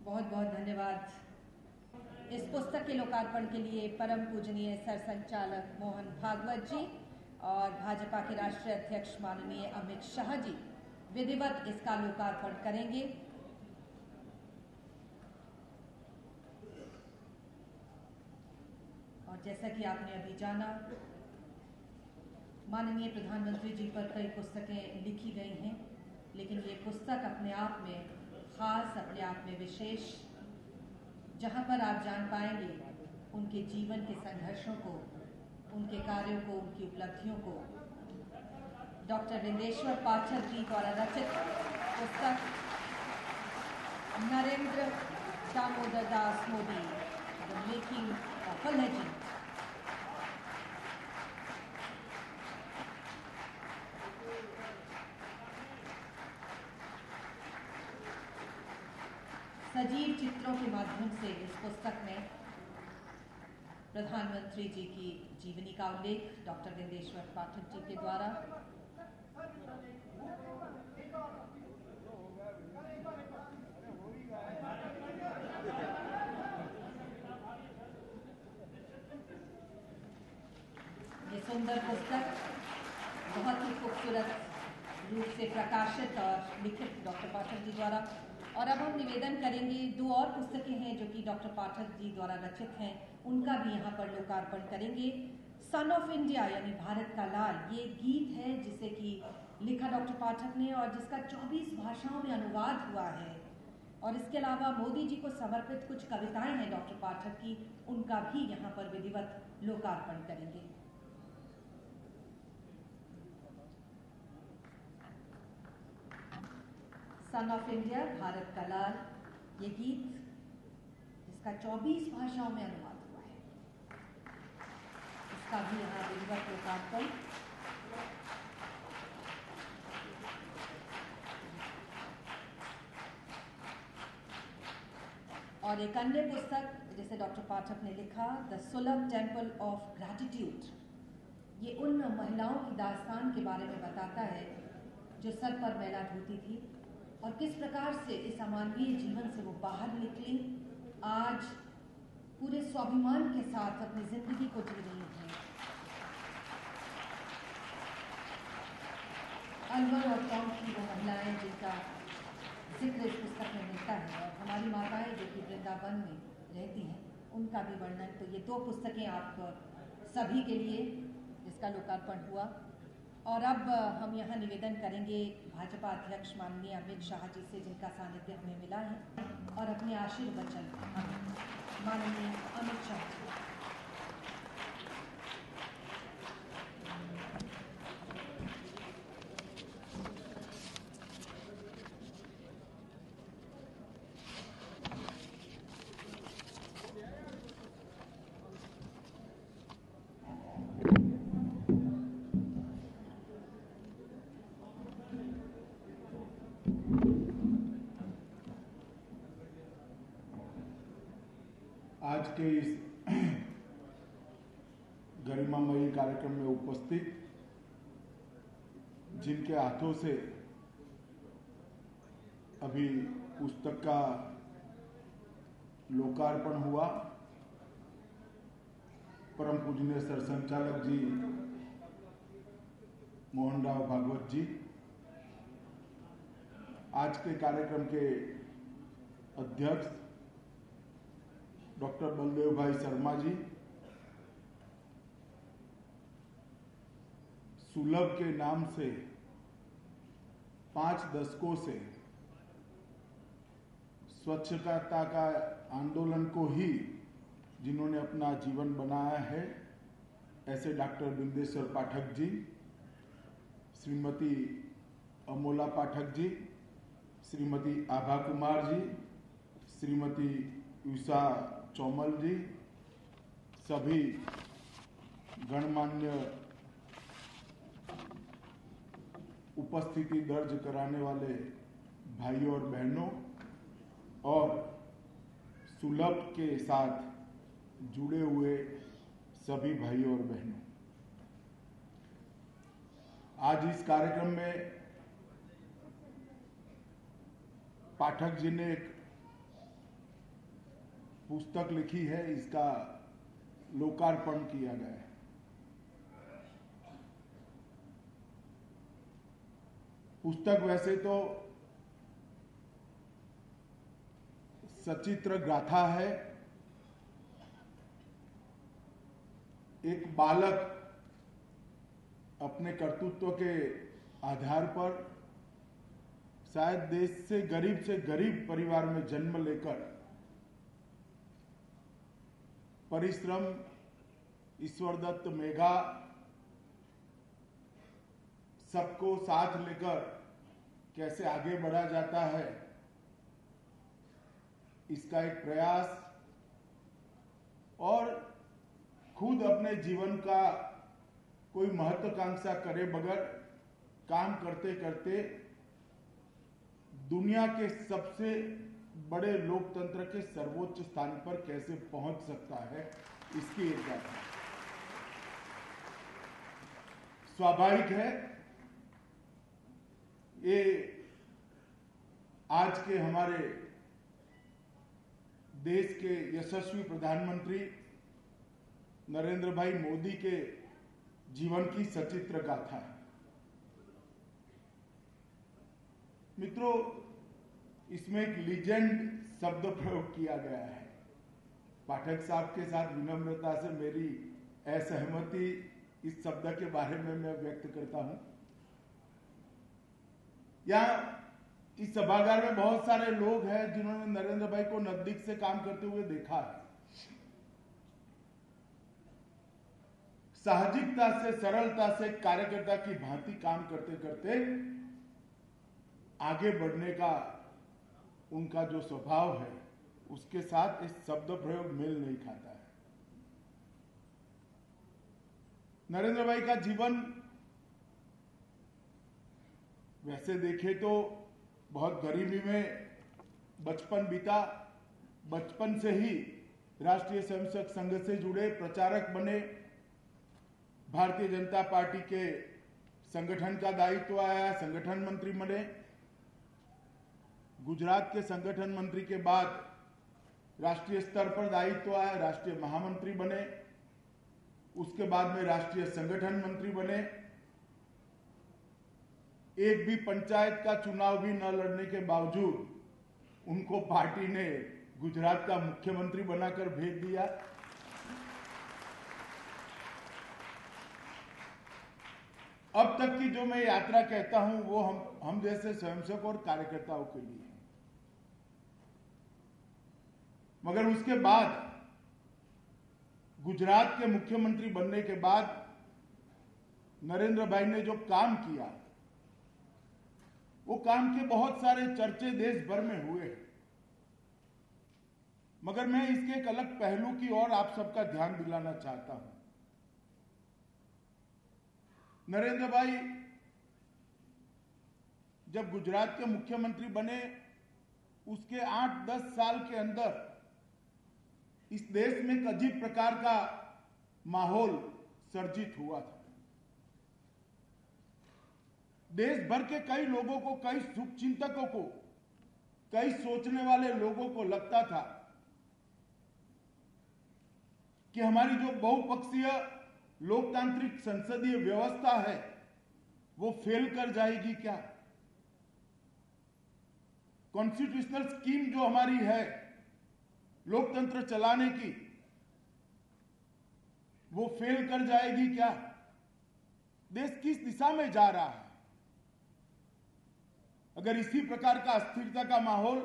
बहुत बहुत धन्यवाद। इस पुस्तक के लोकार्पण के लिए परम पूजनीय सर संचालक मोहन भागवत जी और भाजपा के राष्ट्रीय अध्यक्ष माननीय अमित शाह जी विधिवत इसका लोकार्पण करेंगे और जैसा कि आपने अभी जाना, माननीय प्रधानमंत्री जी पर कई पुस्तकें लिखी गई हैं, लेकिन ये पुस्तक अपने आप में खास, अपने आप में विशेष, जहाँ पर आप जान पाएँगे उनके जीवन के संघर्षों को, उनके कार्यों को, उनकी उपलब्धियों को। डॉक्टर विंदेश्वर पाठक जी द्वारा रचित पुस्तक, Narendra Damodar Das Modi the making of a legend सजीव चित्रों के माध्यम से इस पुस्तक में प्रधानमंत्री जी की जीवनी का उल्लेख, डॉक्टर विंदेश्वर पाठक जी के द्वारा। ये सुंदर पुस्तक बहुत ही खूबसूरत रूप से प्रकाशित और लिखित डॉक्टर पाठक जी द्वारा। और अब हम निवेदन करेंगे, दो और पुस्तकें हैं जो कि डॉक्टर पाठक जी द्वारा रचित हैं, उनका भी यहाँ पर लोकार्पण करेंगे। सन ऑफ़ इंडिया यानी भारत का लाल, ये गीत है जिसे कि लिखा डॉक्टर पाठक ने और जिसका 24 भाषाओं में अनुवाद हुआ है। और इसके अलावा मोदी जी को समर्पित कुछ कविताएँ हैं डॉक्टर पाठक की, उनका भी यहाँ पर विधिवत लोकार्पण करेंगे। सन ऑफ़ इंडिया भारत का लाल ये गीत जिसका 24 भाषाओं में अनुवाद हुआ है। इसका भी यहाँ विधिवत लोकार्पण और एक अन्य पुस्तक, जिसे डॉक्टर पाठक ने लिखा द सुलभ टेंपल ऑफ़ ग्रैटिट्यूड ये उन महिलाओं की दास्तान के बारे में बताता है, जो सर पर मैला धोती थी। और किस प्रकार से इस अमानवीय जीवन से वो बाहर निकली, आज पूरे स्वाभिमान के साथ अपनी ज़िंदगी को जी रही हैं। अलवर और टॉम की वो महिलाएँ जिनका ज़िक्र इस पुस्तक में मिलता है और हमारी माताएँ जो कि वृंदावन में रहती हैं, उनका भी वर्णन। तो ये दो पुस्तकें आप सभी के लिए, जिसका लोकार्पण हुआ और अब हम यहाँ निवेदन करेंगे भाजपा अध्यक्ष माननीय अमित शाह जी से, जिनका सानिध्य हमें मिला है और अपने आशीर्वचन। माननीय अमित शाह जी। के इस गरिमामयी कार्यक्रम में उपस्थित, जिनके हाथों से अभी पुस्तक का लोकार्पण हुआ, परम पूजनीय सर संचालक जी मोहन राव भागवत जी। आज के कार्यक्रम के अध्यक्ष डॉक्टर बलदेव भाई शर्मा जी, सुलभ के नाम से, पाँच दशकों से, स्वच्छता का आंदोलन को ही जिन्होंने अपना जीवन बनाया है, ऐसे डॉक्टर बिंदेश्वर पाठक जी, श्रीमती अमोला पाठक जी, श्रीमती आभा कुमार जी, श्रीमती उषा चौमल जी, सभी गणमान्य उपस्थिति दर्ज कराने वाले भाइयों और बहनों और सुलभ के साथ जुड़े हुए सभी भाइयों और बहनों। आज इस कार्यक्रम में पाठक जी ने एक पुस्तक लिखी है, इसका लोकार्पण किया गया है। पुस्तक वैसे तो सचित्र गाथा है। एक बालक अपने कर्तृत्व के आधार पर शायद देश से गरीब से गरीब परिवार में जन्म लेकर परिश्रम, ईश्वरदत्त मेघा, सबको साथ लेकर कैसे आगे बढ़ा जाता है? इसका एक प्रयास और खुद अपने जीवन का कोई महत्वाकांक्षा करे बगैर काम करते करते दुनिया के सबसे बड़े लोकतंत्र के सर्वोच्च स्थान पर कैसे पहुँच सकता है, इसकी एक गाथा स्वाभाविक है, ये आज के हमारे देश के यशस्वी प्रधानमंत्री नरेंद्र भाई मोदी के जीवन की सचित्र गाथा है। मित्रों इसमें एक लीजेंड शब्द प्रयोग किया गया है। पाठक साहब के साथ विनम्रता से मेरी असहमति इस शब्द के बारे में मैं व्यक्त करता हूँ। यहाँ इस सभागार में बहुत सारे लोग हैं जिन्होंने नरेंद्र भाई को नज़दीक से काम करते हुए देखा है। साहजिकता से, सरलता से, कार्यकर्ता की भांति काम करते करते आगे बढ़ने का उनका जो स्वभाव है, उसके साथ इस शब्द प्रयोग मेल नहीं खाता है। नरेंद्र भाई का जीवन वैसे देखे तो बहुत गरीबी में बचपन बीता। बचपन से ही राष्ट्रीय स्वयंसेवक संघ से जुड़े प्रचारक बने। भारतीय जनता पार्टी के संगठन का दायित्व आया, संगठन मंत्री बने। गुजरात के संगठन मंत्री के बाद राष्ट्रीय स्तर पर दायित्व आया, राष्ट्रीय महामंत्री बने। उसके बाद में राष्ट्रीय संगठन मंत्री बने। एक भी पंचायत का चुनाव भी न लड़ने के बावजूद उनको पार्टी ने गुजरात का मुख्यमंत्री बनाकर भेज दिया। अब तक की जो मैं यात्रा कहता हूँ, वो हम हम जैसे स्वयंसेवक और कार्यकर्ताओं के लिए है मगर उसके बाद गुजरात के मुख्यमंत्री बनने के बाद नरेंद्र भाई ने जो काम किया, वो काम के बहुत सारे चर्चे देश भर में हुए हैं। मगर मैं इसके एक अलग पहलू की ओर आप सबका ध्यान दिलाना चाहता हूँ। नरेंद्र भाई जब गुजरात के मुख्यमंत्री बने, उसके आठ दस साल के अंदर इस देश में एक अजीब प्रकार का माहौल सर्जित हुआ था। देश भर के कई लोगों को, कई शुभ चिंतकों को, कई सोचने वाले लोगों को लगता था कि हमारी जो बहुपक्षीय लोकतांत्रिक संसदीय व्यवस्था है, वो फेल कर जाएगी क्या? कॉन्स्टिट्यूशनल स्कीम जो हमारी है लोकतंत्र चलाने की, वो फेल कर जाएगी क्या? देश किस दिशा में जा रहा है? अगर इसी प्रकार का अस्थिरता का माहौल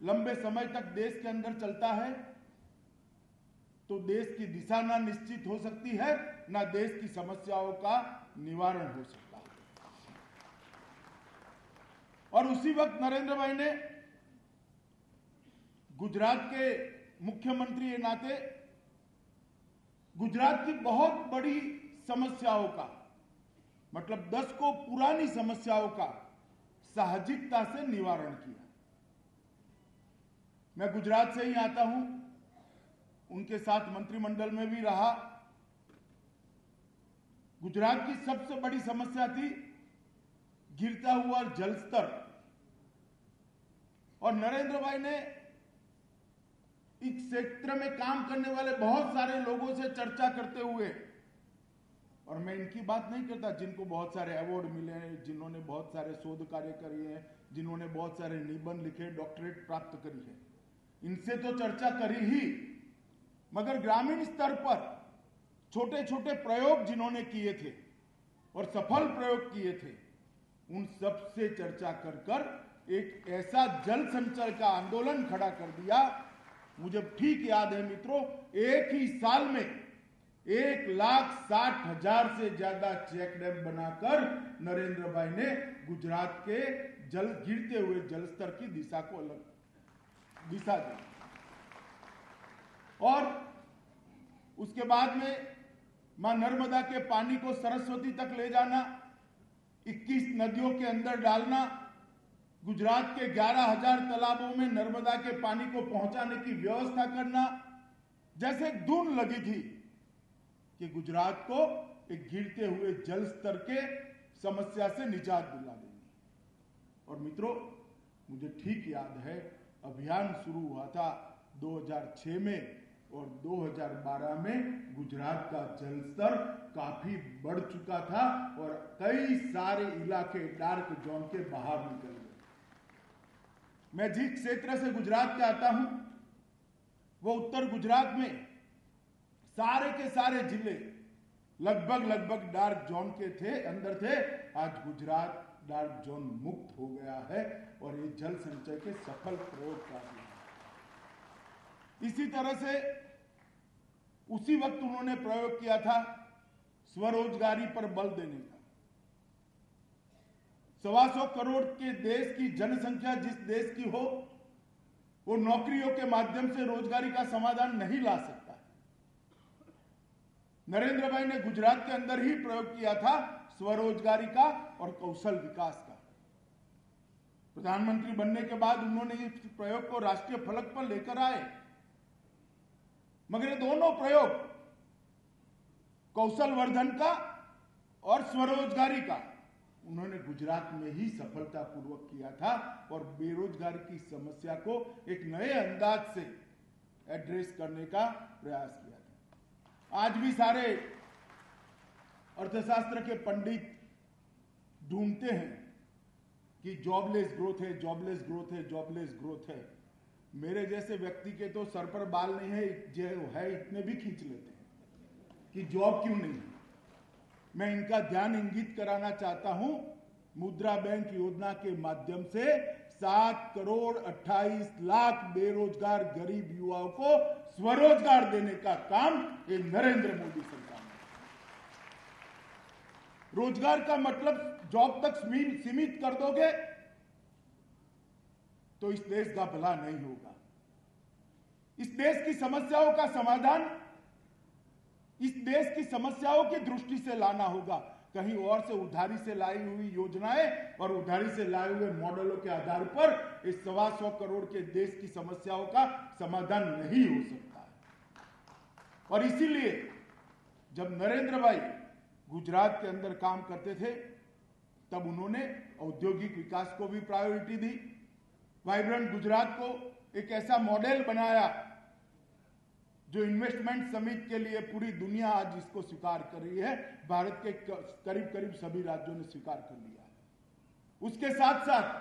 लंबे समय तक देश के अंदर चलता है तो देश की दिशा ना निश्चित हो सकती है, ना देश की समस्याओं का निवारण हो सकता है। और उसी वक्त नरेंद्र भाई ने गुजरात के मुख्यमंत्री के नाते गुजरात की बहुत बड़ी समस्याओं का मतलब दस को पुरानी समस्याओं का साहजिकता से निवारण किया। मैं गुजरात से ही आता हूँ, उनके साथ मंत्रिमंडल में भी रहा। गुजरात की सबसे बड़ी समस्या थी गिरता हुआ जल स्तर, और नरेंद्र भाई ने इस क्षेत्र में काम करने वाले बहुत सारे लोगों से चर्चा करते हुए। और मैं इनकी बात नहीं करता, जिनको बहुत सारे अवार्ड मिले हैं, जिन्होंने बहुत सारे शोध कार्य किए हैं, जिन्होंने बहुत सारे निबंध लिखे डॉक्टरेट प्राप्त करी है। इनसे तो चर्चा करी ही। मगर ग्रामीण स्तर पर छोटे छोटे प्रयोग जिन्होंने किए थे और सफल प्रयोग किए थे, उन सबसे चर्चा कर कर एक ऐसा जल संचय का आंदोलन खड़ा कर दिया मुझे ठीक याद है मित्रों, एक ही साल में एक लाख साठ हज़ार से ज़्यादा चेक डैम बनाकर नरेंद्र भाई ने गुजरात के जल, गिरते हुए जल स्तर की दिशा को अलग, दिशा दी। और उसके बाद में माँ नर्मदा के पानी को सरस्वती तक ले जाना 21 नदियों के अंदर डालना गुजरात के 11,000 तालाबों में नर्मदा के पानी को पहुँचाने की व्यवस्था करना जैसे धुन लगी थी कि गुजरात को एक गिरते हुए जल स्तर के समस्या से निजात दिला देंगे। और मित्रों मुझे ठीक याद है अभियान शुरू हुआ था 2006 में और 2012 में गुजरात का जल स्तर काफ़ी बढ़ चुका था और कई सारे इलाके डार्क जोन के बाहर निकल गए। मैं जिस क्षेत्र से गुजरात के आता हूँ, वो उत्तर गुजरात में सारे के सारे ज़िले लगभग लगभग डार्क जोन के थे, अंदर थे। आज गुजरात डार्क जोन मुक्त हो गया है और ये जल संचय के सफल प्रयोग का इसी तरह से उसी वक्त उन्होंने प्रयोग किया था स्वरोजगारी पर बल देने का। सवा सौ करोड़ के देश की जनसंख्या जिस देश की हो, वो नौकरियों के माध्यम से रोजगारी का समाधान नहीं ला सकता। नरेंद्र भाई ने गुजरात के अंदर ही प्रयोग किया था स्वरोजगारी का और कौशल विकास का। प्रधानमंत्री बनने के बाद उन्होंने इस प्रयोग को राष्ट्रीय फलक पर लेकर आए। मगर ये दोनों प्रयोग कौशल वर्धन का और स्वरोजगारी का उन्होंने गुजरात में ही सफलतापूर्वक किया था और बेरोजगारी की समस्या को एक नए अंदाज से एड्रेस करने का प्रयास किया था। आज भी सारे अर्थशास्त्र के पंडित ढूंढते हैं कि जॉबलेस ग्रोथ है जॉबलेस ग्रोथ है जॉबलेस ग्रोथ है। मेरे जैसे व्यक्ति के तो सर पर बाल नहीं है, जो है इतने भी खींच लेते हैं कि जॉब क्यों नहीं मैं इनका ध्यान इंगित कराना चाहता हूँ। मुद्रा बैंक योजना के माध्यम से सात करोड़ अट्ठाईस लाख बेरोजगार गरीब युवाओं को स्वरोजगार देने का काम ये नरेंद्र मोदी सरकार ने रोज़गार का मतलब जॉब तक सीमित कर दोगे तो इस देश का भला नहीं होगा। इस देश की समस्याओं का समाधान इस देश की समस्याओं की दृष्टि से लाना होगा। कहीं और से उधारी से लाई हुई योजनाएँ और उधारी से लाए हुए मॉडलों के आधार पर इस सवा सौ करोड़ के देश की समस्याओं का समाधान नहीं हो सकता और इसीलिए जब नरेंद्र भाई गुजरात के अंदर काम करते थे, तब उन्होंने औद्योगिक विकास को भी प्रायोरिटी दी। वाइब्रेंट गुजरात को एक ऐसा मॉडल बनाया जो इन्वेस्टमेंट समिट के लिए पूरी दुनिया आज इसको स्वीकार कर रही है, भारत के करीब करीब सभी राज्यों ने स्वीकार कर लिया उसके साथ साथ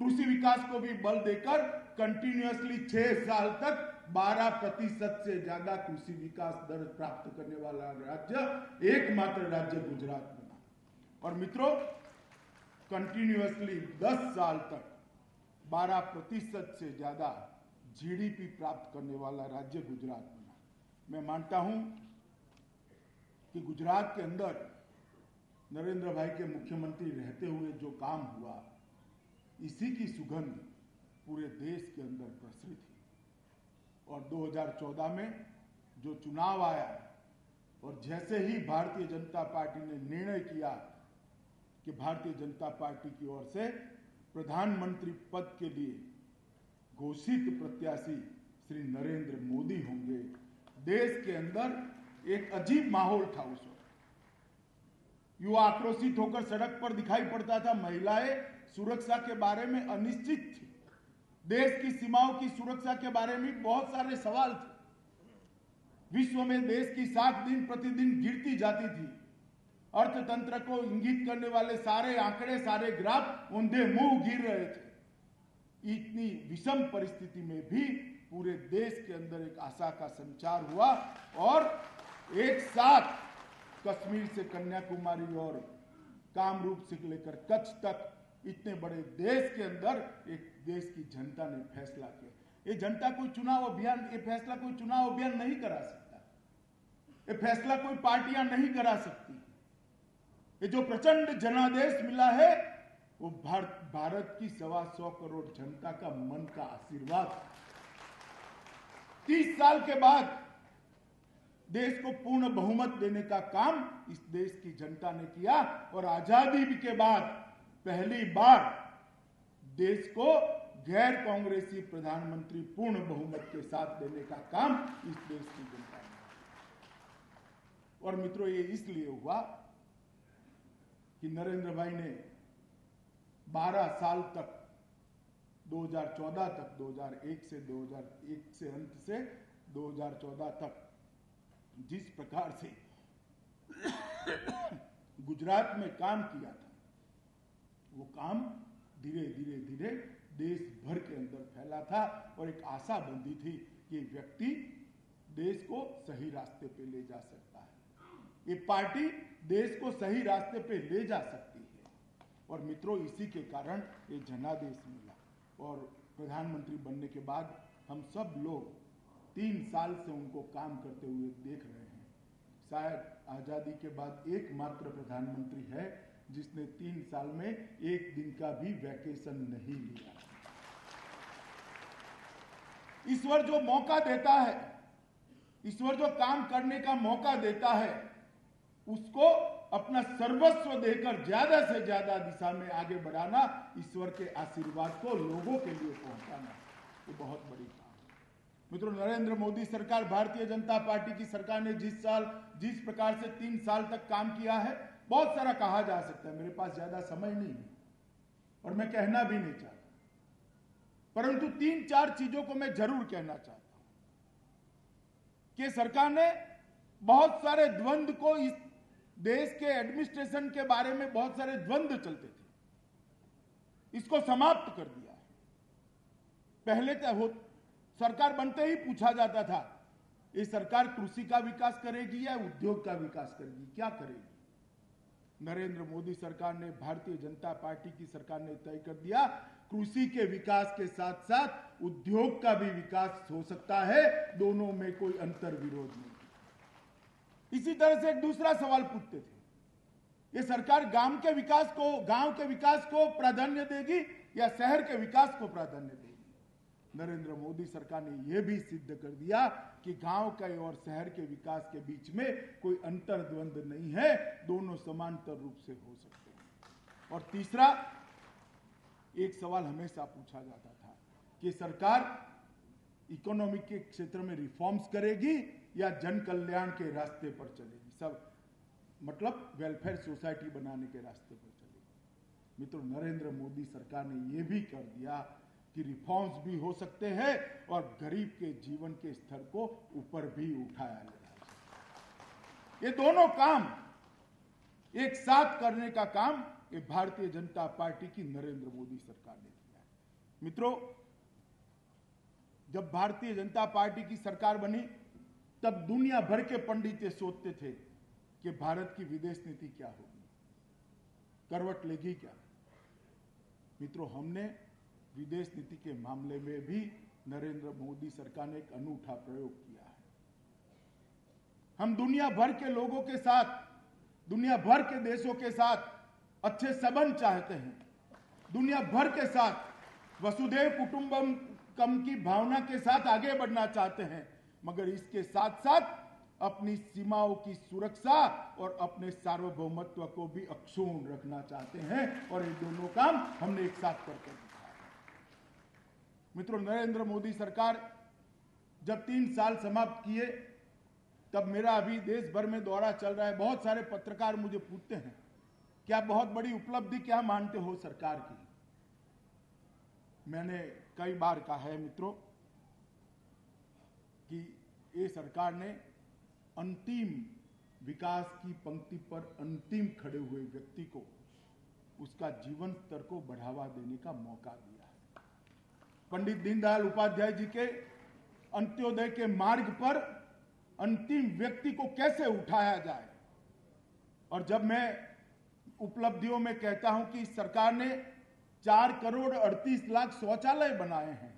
कृषि विकास को भी बल देकर कंटिन्यूसली छह साल तक 12 प्रतिशत से ज़्यादा कृषि विकास दर प्राप्त करने वाला राज्य एकमात्र राज्य गुजरात बना और मित्रों कंटिन्यूसली 10 साल तक 12 प्रतिशत से ज़्यादा जीडीपी प्राप्त करने वाला राज्य गुजरात बना। मैं मानता हूँ कि गुजरात के अंदर नरेंद्र भाई के मुख्यमंत्री रहते हुए जो काम हुआ, इसी की सुगंध पूरे देश के अंदर प्रसरित थी। और 2014 में जो चुनाव आया, और जैसे ही भारतीय जनता पार्टी ने निर्णय किया कि भारतीय जनता पार्टी की ओर से प्रधानमंत्री पद के लिए घोषित प्रत्याशी श्री नरेंद्र मोदी होंगे। देश के अंदर एक अजीब माहौल था उस वक्त। युवा आक्रोशित होकर सड़क पर दिखाई पड़ता था, महिलाएँ सुरक्षा के बारे में अनिश्चित थी। देश की सीमाओं की सुरक्षा के बारे में बहुत सारे सवाल थे। विश्व में देश की साख दिन प्रतिदिन गिरती जाती थी। अर्थतंत्र को इंगित करने वाले सारे आंकड़े, सारे ग्राफ औंधे मुँह गिर रहे थे। इतनी विषम परिस्थिति में भी पूरे देश के अंदर एक आशा का संचार हुआ और एक साथ कश्मीर से कन्याकुमारी और कामरूप से लेकर कच्छ तक इतने बड़े देश के अंदर एक देश की जनता ने फैसला किया। ये जनता कोई चुनाव अभियान, ये फैसला कोई चुनाव अभियान नहीं करा सकता। ये फैसला कोई पार्टियाँ नहीं करा सकती। ये जो प्रचंड जनादेश मिला है वो भारत भारत की सवा सौ करोड़ जनता का मन का आशीर्वाद। तीस साल के बाद देश को पूर्ण बहुमत देने का काम इस देश की जनता ने किया और आज़ादी के बाद पहली बार देश को गैर कांग्रेसी प्रधानमंत्री पूर्ण बहुमत के साथ देने का काम इस देश की जनता ने और मित्रों, ये इसलिए हुआ कि नरेंद्र भाई ने 12 साल तक 2014 तक 2001 से 2001 से अंत से 2014 तक, जिस प्रकार से गुजरात में काम किया था, वो काम धीरे धीरे धीरे देश भर के अंदर फैला था और एक आशा बंदी थी कि व्यक्ति देश को सही रास्ते पे ले जा सकता है। ये पार्टी देश को सही रास्ते पे ले जा सकती और मित्रों, इसी के कारण ये जनादेश मिला। और प्रधानमंत्री बनने के बाद हम सब लोग तीन साल से उनको काम करते हुए देख रहे हैं। शायद आज़ादी के बाद एकमात्र प्रधानमंत्री है जिसने तीन साल में एक दिन का भी वैकेशन नहीं लिया। ईश्वर जो मौका देता है, ईश्वर जो काम करने का मौका देता है उसको अपना सर्वस्व देकर ज़्यादा से ज़्यादा दिशा में आगे बढ़ाना, ईश्वर के आशीर्वाद को लोगों के लिए पहुंचाना, ये बहुत बड़ी काम मित्रों, नरेंद्र मोदी सरकार, भारतीय जनता पार्टी की सरकार ने जिस साल, जिस प्रकार से तीन साल तक काम किया है, बहुत सारा कहा जा सकता है, मेरे पास ज़्यादा समय नहीं है और मैं कहना भी नहीं चाहता। परंतु तीन चार चीज़ों को मैं ज़रूर कहना चाहता हूँ कि सरकार ने बहुत सारे द्वंद को इस देश के एडमिनिस्ट्रेशन के बारे में बहुत सारे द्वंद्व चलते थे। इसको समाप्त कर दिया है। पहले तो हो, सरकार बनते ही पूछा जाता था, ये सरकार कृषि का विकास करेगी या उद्योग का विकास करेगी? क्या करेगी? नरेंद्र मोदी सरकार ने, भारतीय जनता पार्टी की सरकार ने तय कर दिया, कृषि के विकास के साथ साथ उद्योग का भी विकास हो सकता है। दोनों में कोई अंतर विरोध नहीं। इसी तरह से एक दूसरा सवाल पूछते थे। ये सरकार गाँव के विकास को, गाँव के विकास को प्राधान्य देगी या शहर के विकास को प्राधान्य देगी? नरेंद्र मोदी सरकार ने यह भी सिद्ध कर दिया कि गाँव के और शहर के विकास के बीच में कोई अंतर द्वंद नहीं है, दोनों समांतर रूप से हो सकते हैं। और तीसरा, एक सवाल हमेशा पूछा जाता था कि सरकार इकोनॉमिक के क्षेत्र में रिफॉर्म्स करेगी या जन कल्याण के रास्ते पर चलेगी। सब मतलब वेलफेयर सोसाइटी बनाने के रास्ते पर चलेगी। मित्रों, नरेंद्र मोदी सरकार ने यह भी कर दिया कि रिफॉर्म्स भी हो सकते हैं और गरीब के जीवन के स्तर को ऊपर भी उठाया जा ये दोनों काम, एक साथ करने का काम ये भारतीय जनता पार्टी की नरेंद्र मोदी सरकार ने किया मित्रों, जब भारतीय जनता पार्टी की सरकार बनी तब दुनिया भर के पंडित ये सोचते थे कि भारत की विदेश नीति क्या होगी? करवट लेगी क्या? मित्रों, हमने विदेश नीति के मामले में भी नरेंद्र मोदी सरकार ने एक अनूठा प्रयोग किया है। हम दुनिया भर के लोगों के साथ, दुनिया भर के देशों के साथ अच्छे संबंध चाहते हैं। दुनिया भर के साथ वसुदेव कुटुंबम कम की भावना के साथ आगे बढ़ना चाहते हैं। मगर इसके साथ साथ अपनी सीमाओं की सुरक्षा और अपने सार्वभौमत्व को भी अक्षुण रखना चाहते हैं और ये दोनों काम हमने एक साथ करके दिखाया मित्रों, नरेंद्र मोदी सरकार जब तीन साल समाप्त किए, तब मेरा अभी देश भर में दौरा चल रहा है। बहुत सारे पत्रकार मुझे पूछते हैं, क्या बहुत बड़ी उपलब्धि क्या मानते हो सरकार की? मैंने कई बार कहा है मित्रों, कि ये सरकार ने अंतिम विकास की पंक्ति पर अंतिम खड़े हुए व्यक्ति को उसका जीवन स्तर को बढ़ावा देने का मौका दिया है। पंडित दीनदयाल उपाध्याय जी के अंत्योदय के मार्ग पर अंतिम व्यक्ति को कैसे उठाया जाए? और जब मैं उपलब्धियों में कहता हूँ कि सरकार ने चार करोड़ अड़तीस लाख शौचालय बनाए हैं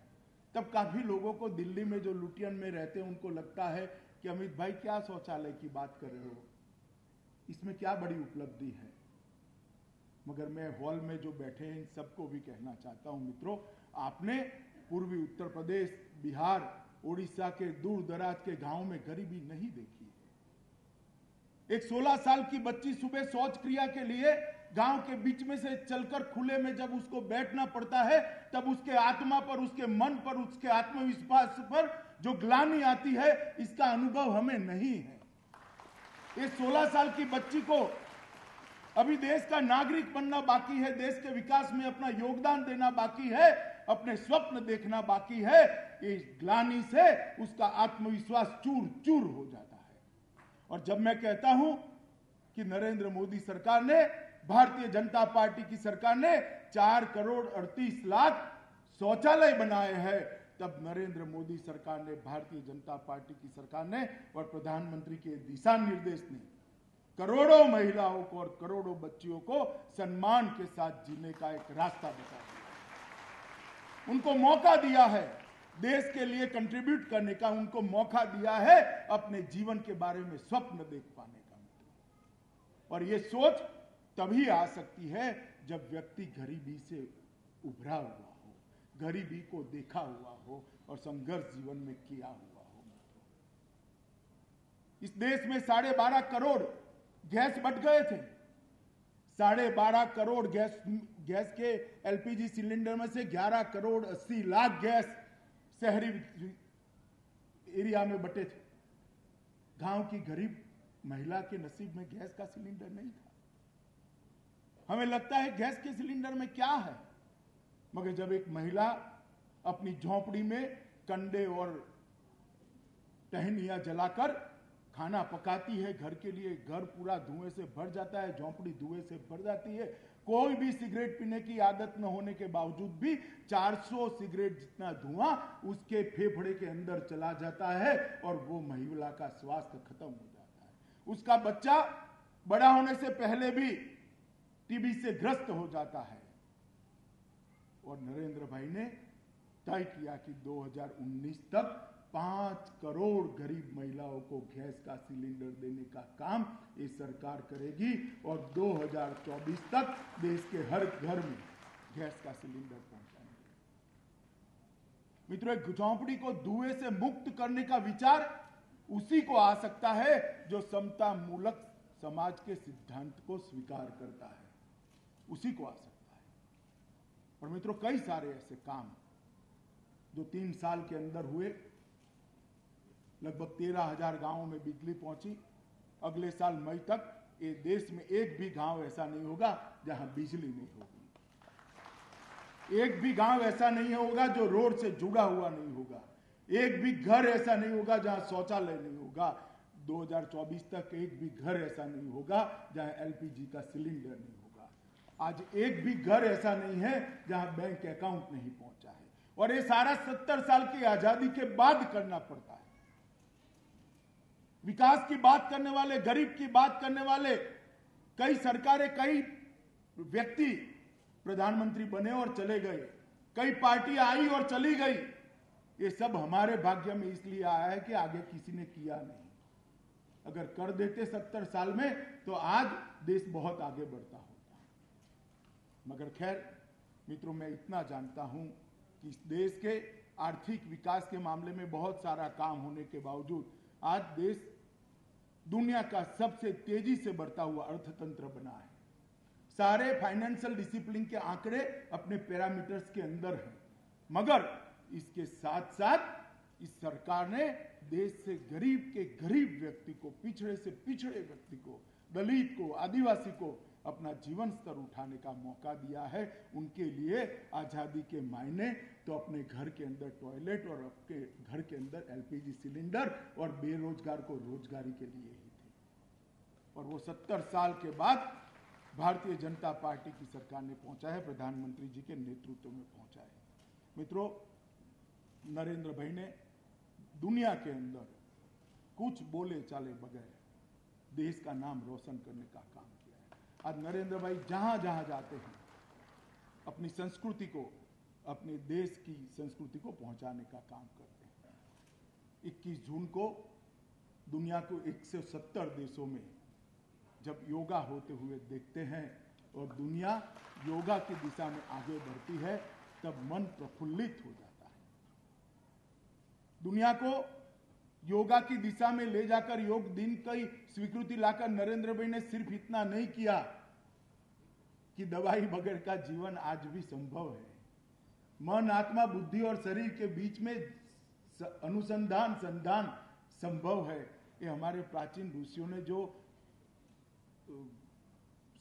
तब काफ़ी लोगों को दिल्ली में जो लुटियन में रहते हैं, उनको लगता है कि अमित भाई क्या शौचालय की बात कर रहे हो? इसमें क्या बड़ी उपलब्धि है? मगर मैं हॉल में जो बैठे हैं, इन सबको भी कहना चाहता हूँ, मित्रों, आपने पूर्वी उत्तर प्रदेश, बिहार उड़ीसा के दूर दराज के गाँव में गरीबी नहीं देखी एक 16 साल की बच्ची सुबह शौच क्रिया के लिए गाँव के बीच में से चलकर खुले में जब उसको बैठना पड़ता है, तब उसके आत्मा पर, उसके मन पर, उसके आत्मविश्वास पर जो ग्लानी आती है, इसका अनुभव हमें नहीं है। इस 16 साल की बच्ची को अभी देश का नागरिक बनना बाकी है, देश के विकास में अपना योगदान देना बाकी है, अपने स्वप्न देखना बाकी है इस ग्लानी से उसका आत्मविश्वास चूर चूर हो जाता है। और जब मैं कहता हूँ कि नरेंद्र मोदी सरकार ने भारतीय जनता पार्टी की सरकार ने चार करोड़ अड़तीस लाख शौचालय बनाए हैं। तब नरेंद्र मोदी सरकार ने, भारतीय जनता पार्टी की सरकार ने और प्रधानमंत्री के दिशा निर्देश ने करोड़ों महिलाओं को और करोड़ों बच्चियों को सम्मान के साथ जीने का एक रास्ता बता दिया। उनको मौका दिया है। देश के लिए कंट्रीब्यूट करने का उनको मौका दिया है अपने जीवन के बारे में स्वप्न देख पाने का। और ये सोच तभी आ सकती है जब व्यक्ति गरीबी से उभरा हुआ हो, गरीबी को देखा हुआ हो और संघर्ष जीवन में किया हुआ हो। इस देश में साढ़े बारह करोड़ गैस बट गए थे। साढ़े बारह करोड़ गैस गैस के एलपीजी सिलेंडर में से 11 करोड़ 80 लाख गैस शहरी एरिया में बटे थे। गाँव की गरीब महिला के नसीब में गैस का सिलेंडर नहीं था। हमें लगता है गैस के सिलेंडर में क्या है? मगर जब एक महिला अपनी झोंपड़ी में कंडे और टहनिया जलाकर खाना पकाती है, घर के लिए घर पूरा धुएँ से भर जाता है, झोंपड़ी धुएँ से भर जाती है, कोई भी सिगरेट पीने की आदत न होने के बावजूद भी 400 सिगरेट जितना धुआँ उसके फेफड़े के अंदर चला जाता है और वो महिला का स्वास्थ्य खत्म हो जाता है। उसका बच्चा बड़ा होने से पहले भी टीबी से ग्रस्त हो जाता है। और नरेंद्र भाई ने तय किया कि 2019 तक पाँच करोड़ गरीब महिलाओं को गैस का सिलेंडर देने का काम ये सरकार करेगी और 2024 तक देश के हर घर में गैस का सिलेंडर पहुंचाएँगे। मित्रों, एक झोंपड़ी को धुएँ से मुक्त करने का विचार उसी को आ सकता है जो समता मूलक समाज के सिद्धांत को स्वीकार करता है। उसी को आ सकता है। और मित्रों, कई सारे ऐसे काम जो तीन साल के अंदर हुए, लगभग तेरह हज़ार गाँवों में बिजली पहुँची। अगले साल मई तक ये देश में एक भी गाँव ऐसा नहीं होगा जहाँ बिजली नहीं होगी। एक भी गाँव ऐसा नहीं होगा जो रोड से जुड़ा हुआ नहीं होगा। एक भी घर ऐसा नहीं होगा जहाँ शौचालय नहीं होगा। 2024 तक एक भी घर ऐसा नहीं होगा जहाँ एलपीजी का सिलेंडर नहीं होगा। आज एक भी घर ऐसा नहीं है जहाँ बैंक अकाउंट नहीं पहुँचा है। और ये सारा सत्तर साल की आज़ादी के बाद करना पड़ता है। विकास की बात करने वाले, गरीब की बात करने वाले, कई सरकारें, कई व्यक्ति प्रधानमंत्री बने और चले गए, कई पार्टियाँ आई और चली गई, ये सब हमारे भाग्य में इसलिए आया है कि आगे किसी ने किया नहीं। अगर कर देते सत्तर साल में तो आज देश बहुत आगे बढ़ता मगर खैर, मित्रों, मैं इतना जानता हूँ कि इस देश के आर्थिक विकास के मामले में बहुत सारा काम होने के बावजूद आज देश दुनिया का सबसे तेज़ी से बढ़ता हुआ अर्थतंत्र बना है। सारे फाइनेंशियल डिसिप्लिन के आंकड़े अपने पैरामीटर्स के अंदर हैं। मगर इसके साथ साथ इस सरकार ने देश से गरीब के गरीब व्यक्ति को, पिछड़े से पिछड़े व्यक्ति को, दलित को, आदिवासी को अपना जीवन स्तर उठाने का मौका दिया है, उनके लिए आज़ादी के मायने तो अपने घर के अंदर टॉयलेट और अपने घर के अंदर एलपीजी सिलेंडर और बेरोजगार को रोजगारी के लिए ही थे। और वो सत्तर साल के बाद भारतीय जनता पार्टी की सरकार ने पहुँचा है, प्रधानमंत्री जी के नेतृत्व में पहुँचा है। मित्रों, नरेंद्र भाई ने दुनिया के अंदर कुछ बोले चाले बगैर देश का नाम रोशन करने का काम आज नरेंद्र भाई जहाँ जहाँ जाते हैं, अपनी संस्कृति को, अपने देश की संस्कृति को पहुँचाने का काम करते हैं। 21 जून को दुनिया को 170 देशों में जब योगा होते हुए देखते हैं और दुनिया योगा की दिशा में आगे बढ़ती है, तब मन प्रफुल्लित हो जाता है। दुनिया को योगा की दिशा में ले जाकर योग दिन की स्वीकृति लाकर नरेंद्र भाई ने सिर्फ़ इतना नहीं किया कि दवाई बगैर का जीवन आज भी संभव है। मन, आत्मा, बुद्धि और शरीर के बीच में अनुसंधान, संधान संभव है। ये हमारे प्राचीन ऋषियों ने जो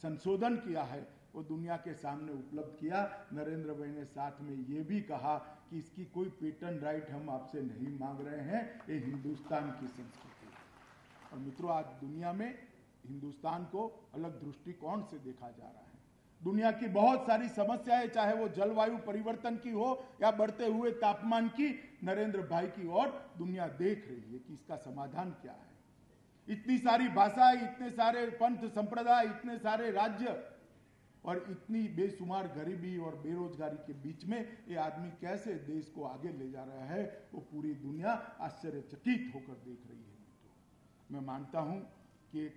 संशोधन किया है, वो दुनिया के सामने उपलब्ध किया। नरेंद्र भाई ने साथ में ये भी कहा कि इसकी कोई पेटेंट राइट हम आपसे नहीं मांग रहे हैं, ये हिंदुस्तान की संस्कृति है। और मित्रों, आज दुनिया में हिंदुस्तान को अलग दृष्टिकोण से देखा जा रहा है। दुनिया की बहुत सारी समस्याएँ, चाहे वो जलवायु परिवर्तन की हो या बढ़ते हुए तापमान की, नरेंद्र भाई की ओर दुनिया देख रही है कि इसका समाधान क्या है। इतनी सारी भाषाएँ, इतने सारे पंथ संप्रदाय, इतने सारे राज्य और इतनी बेशुमार गरीबी और बेरोजगारी के बीच में ये आदमी कैसे देश को आगे ले जा रहा है, वो पूरी दुनिया आश्चर्यचकित होकर देख रही है मित्रों। मैं मानता हूँ कि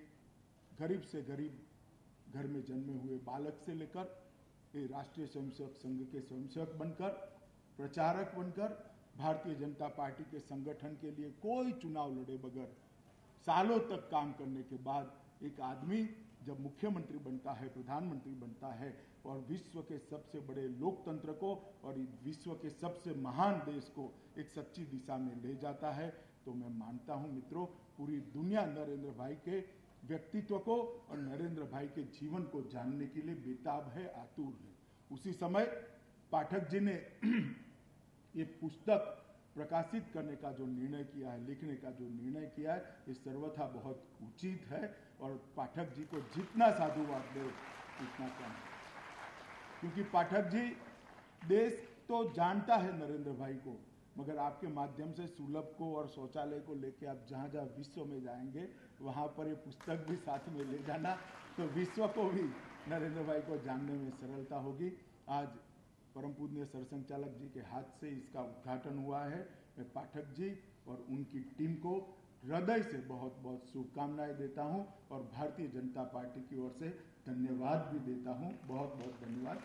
गरीब से गरीब घर में जन्मे हुए बालक से लेकर ये राष्ट्रीय स्वयंसेवक संघ के स्वयंसेवक बनकर, प्रचारक बनकर, भारतीय जनता पार्टी के संगठन के लिए कोई चुनाव लड़े बगैर सालों तक काम करने के बाद एक आदमी जब मुख्यमंत्री बनता है, प्रधानमंत्री बनता है, और विश्व के सबसे बड़े लोकतंत्र को और विश्व के सबसे महान देश को एक सच्ची दिशा में ले जाता है तो मैं मानता हूँ मित्रों, पूरी दुनिया नरेंद्र भाई के व्यक्तित्व को और नरेंद्र भाई के जीवन को जानने के लिए बेताब है, आतुर है। उसी समय पाठक जी ने ये पुस्तक प्रकाशित करने का जो निर्णय किया है, लिखने का जो निर्णय किया है, ये सर्वथा बहुत उचित है और पाठक जी को जितना साधुवाद दे, उतना कम क्योंकि पाठक जी, देश तो जानता है नरेंद्र भाई को, मगर आपके माध्यम से सुलभ को और शौचालय को लेके आप जहाँ जहाँ विश्व में जाएँगे, वहाँ पर ये पुस्तक भी साथ में ले जाना तो विश्व को भी नरेंद्र भाई को जानने में सरलता होगी। आज परम पूज्य सरसंचालक जी के हाथ से इसका उद्घाटन हुआ है। मैं पाठक जी और उनकी टीम को हृदय से बहुत बहुत शुभकामनाएँ देता हूँ और भारतीय जनता पार्टी की ओर से धन्यवाद भी देता हूँ। बहुत बहुत धन्यवाद।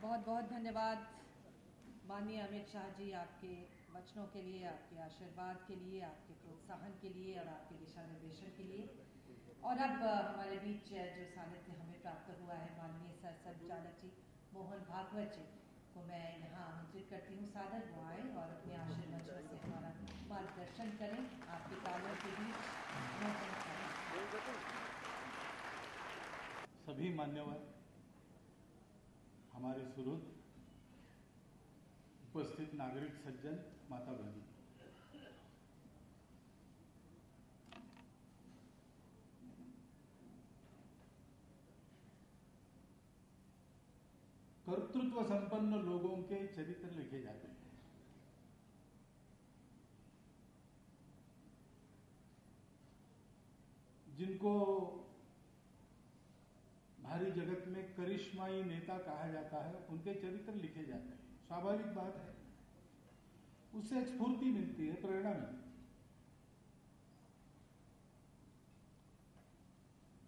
बहुत बहुत धन्यवाद। माननीय अमित शाह जी, आपके वचनों के लिए, आपके आशीर्वाद के लिए, आपके प्रोत्साहन के लिए और आपके दिशा निर्देशन के लिए। और अब हमारे बीच जो सानिध्य हमें प्राप्त हुआ है, माननीय सर संचालक जी, मोहन भागवत जी को मैं यहाँ आमंत्रित करती हूँ। सादर वो आए और अपने आशीर्वचन से हमारा मार्गदर्शन करें। आपके कार्यों के बीच सभी मान्यवर, हमारे सुरुद उपस्थित नागरिक सज्जन, माता बहनी। कर्तृत्व संपन्न लोगों के चरित्र लिखे जाते हैं। जिनको भारी जगत में करिश्माई नेता कहा जाता है, उनके चरित्र लिखे जाते हैं। स्वाभाविक बात है। उससे एक स्फूर्ति मिलती है, प्रेरणा मिलती है।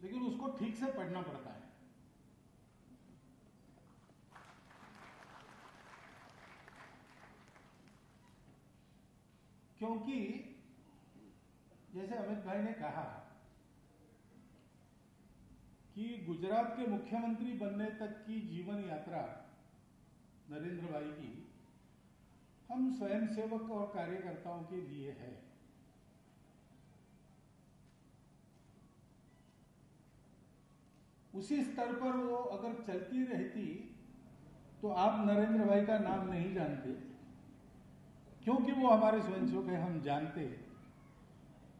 लेकिन उसको ठीक से पढ़ना पड़ता है। क्योंकि जैसे अमित भाई ने कहा कि गुजरात के मुख्यमंत्री बनने तक की जीवन यात्रा नरेंद्र भाई की हम स्वयंसेवक और कार्यकर्ताओं के लिए है। उसी स्तर पर वो अगर चलती रहती तो आप नरेंद्र भाई का नाम नहीं जानते। क्योंकि वो हमारे स्वयंसेवक है, हम जानते हैं।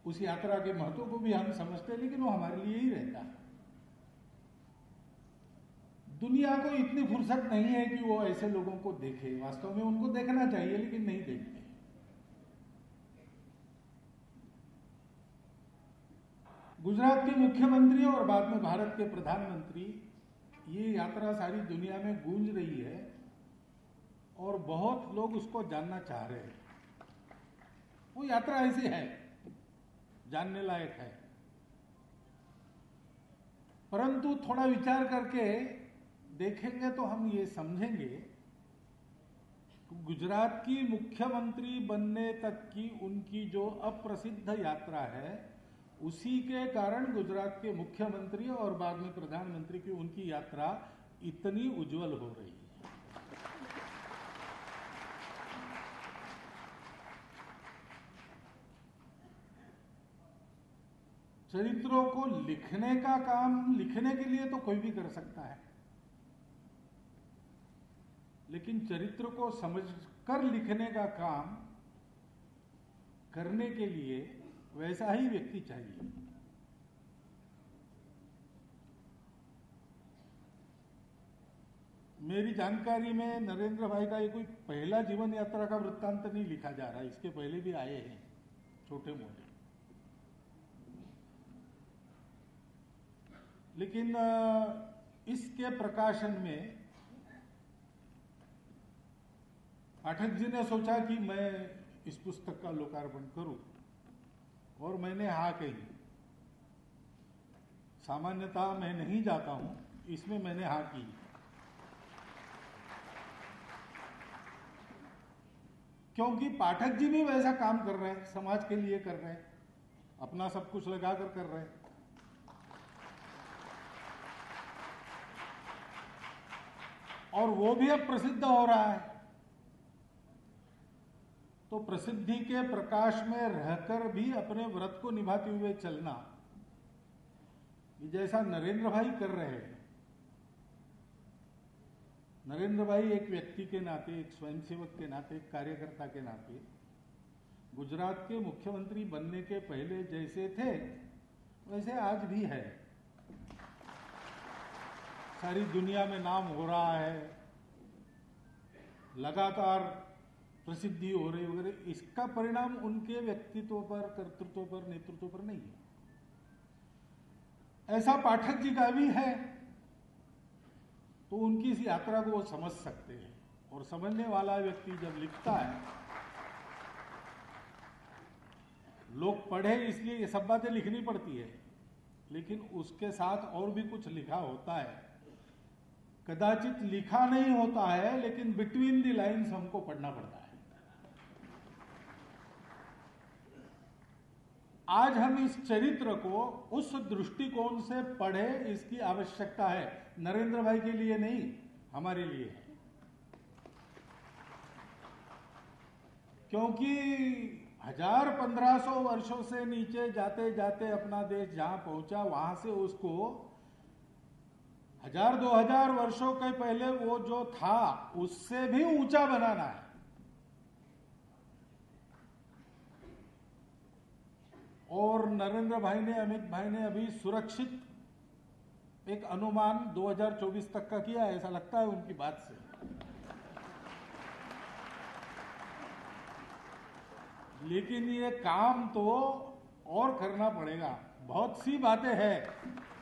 उस यात्रा के महत्व को भी हम समझते हैं, लेकिन वो हमारे लिए ही रहता है। दुनिया को इतनी फुर्सत नहीं है कि वो ऐसे लोगों को देखे। वास्तव में उनको देखना चाहिए, लेकिन नहीं देखते। गुजरात के मुख्यमंत्री और बाद में भारत के प्रधानमंत्री, ये यात्रा सारी दुनिया में गूंज रही है। और बहुत लोग उसको जानना चाह रहे हैं। वो यात्रा ऐसी है, जानने लायक है। परंतु थोड़ा विचार करके देखेंगे तो हम ये समझेंगे, गुजरात की मुख्यमंत्री बनने तक की उनकी जो अप्रसिद्ध यात्रा है, उसी के कारण गुजरात के मुख्यमंत्री और बाद में प्रधानमंत्री की उनकी यात्रा इतनी उज्जवल हो रही है। चरित्रों को लिखने का काम लिखने के लिए तो कोई भी कर सकता है। लेकिन चरित्र को समझ कर लिखने का काम करने के लिए वैसा ही व्यक्ति चाहिए। मेरी जानकारी में नरेंद्र भाई का ये कोई पहला जीवन यात्रा का वृत्तांत नहीं लिखा जा रहा, इसके पहले भी आए हैं, छोटे मोटे। लेकिन इसके प्रकाशन में पाठक जी ने सोचा कि मैं इस पुस्तक का लोकार्पण करूँ, और मैंने हाँ कही। सामान्यतः मैं नहीं जाता हूँ, इसमें मैंने हाँ की। क्योंकि पाठक जी भी वैसा काम कर रहे हैं, समाज के लिए कर रहे हैं, अपना सब कुछ लगाकर कर रहे हैं। और वो भी अब प्रसिद्ध हो रहा है। तो प्रसिद्धि के प्रकाश में रहकर भी अपने व्रत को निभाते हुए चलना जैसा नरेंद्र भाई कर रहे हैं। नरेंद्र भाई एक व्यक्ति के नाते, एक स्वयंसेवक के नाते, एक कार्यकर्ता के नाते, गुजरात के मुख्यमंत्री बनने के पहले जैसे थे, वैसे आज भी है। सारी दुनिया में नाम हो रहा है। लगातार प्रसिद्धि हो रही वगैरह, इसका परिणाम उनके व्यक्तित्व पर, कर्तृत्व पर, नेतृत्व पर नहीं है। ऐसा पाठक जी का भी है तो उनकी इस यात्रा को वो समझ सकते हैं। और समझने वाला व्यक्ति जब लिखता है, लोग पढ़े, इसलिए ये सब बातें लिखनी पड़ती है, लेकिन उसके साथ और भी कुछ लिखा होता है। कदाचित लिखा नहीं होता है, लेकिन बिटवीन द लाइंस हमको पढ़ना पड़ता है। आज हम इस चरित्र को, उस दृष्टिकोण से पढ़े, इसकी आवश्यकता है। नरेंद्र भाई के लिए नहीं, हमारे लिए है। क्योंकि हज़ार पंद्रह सौ वर्षों से नीचे जाते जाते अपना देश जहाँ पहुँचा, वहाँ से उसको हज़ार, दो हज़ार वर्षों के पहले वो जो था, उससे भी ऊँचा बनाना है। और नरेंद्र भाई ने, अमित भाई ने अभी सुरक्षित एक अनुमान 2024 तक का किया, ऐसा लगता है उनकी बात से। लेकिन ये काम तो और करना पड़ेगा। बहुत सी बातें हैं।